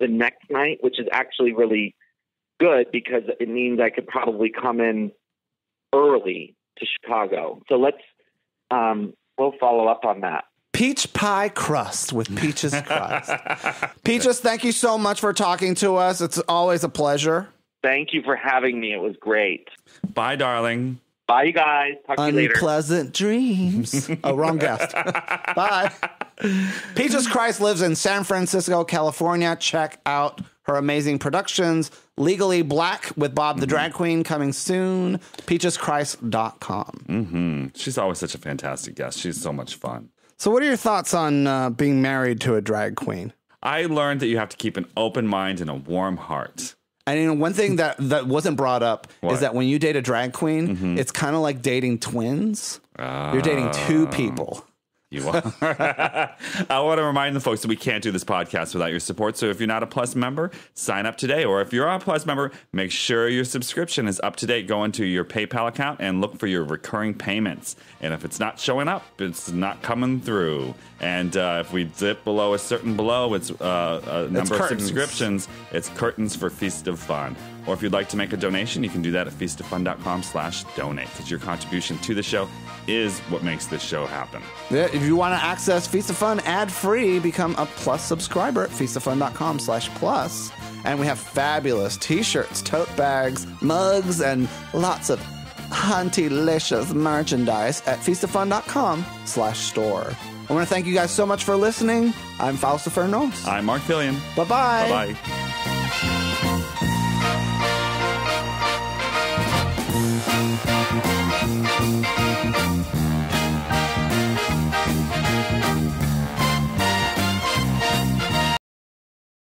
[SPEAKER 3] the next night, which is actually really good because it means I could probably come in early to Chicago. So let's. Um, we'll follow up on that.
[SPEAKER 1] Peach pie crust with Peaches [LAUGHS] crust. Peaches, thank you so much for talking to us. It's always a pleasure.
[SPEAKER 3] Thank you for having me. It was great.
[SPEAKER 2] Bye, darling.
[SPEAKER 3] Bye, you guys. Talk to you later.
[SPEAKER 1] Unpleasant dreams. [LAUGHS] oh, wrong guest. Bye. Peaches Christ lives in San Francisco, California. Check out her amazing productions. Legally Black with Bob the Drag mm-hmm. Queen coming soon. Peacheschrist.com. Mm-hmm.
[SPEAKER 2] She's always such a fantastic guest. She's so much fun.
[SPEAKER 1] So, what are your thoughts on uh, being married to a drag queen?
[SPEAKER 2] I learned that you have to keep an open mind and a warm heart.
[SPEAKER 1] And you know, one thing that, that wasn't brought up
[SPEAKER 2] What?
[SPEAKER 1] Is that when you date a drag queen, it's kind of like dating twins. You're dating two people.
[SPEAKER 2] You are. [LAUGHS] I want to remind the folks that we can't do this podcast without your support. So if you're not a Plus member, sign up today. Or if you're a Plus member, make sure your subscription is up to date. Go into your PayPal account and look for your recurring payments. And if it's not showing up, it's not coming through. And uh, if we dip below a certain below, it's uh, a number of
[SPEAKER 1] curtains.
[SPEAKER 2] subscriptions. It's curtains for Feast of Fun. Or if you'd like to make a donation, you can do that at feastoffun.com slash donate because your contribution to the show is what makes this show happen.
[SPEAKER 1] Yeah, if you want to access Feast of Fun ad free, become a Plus subscriber at feastoffun.com slash plus. And we have fabulous t-shirts, tote bags, mugs, and lots of hunty-licious merchandise at feastoffun.com slash store. I want to thank you guys so much for listening. I'm Fausto Fernos.
[SPEAKER 2] I'm Marc Felion.
[SPEAKER 1] Bye-bye.
[SPEAKER 2] Bye-bye.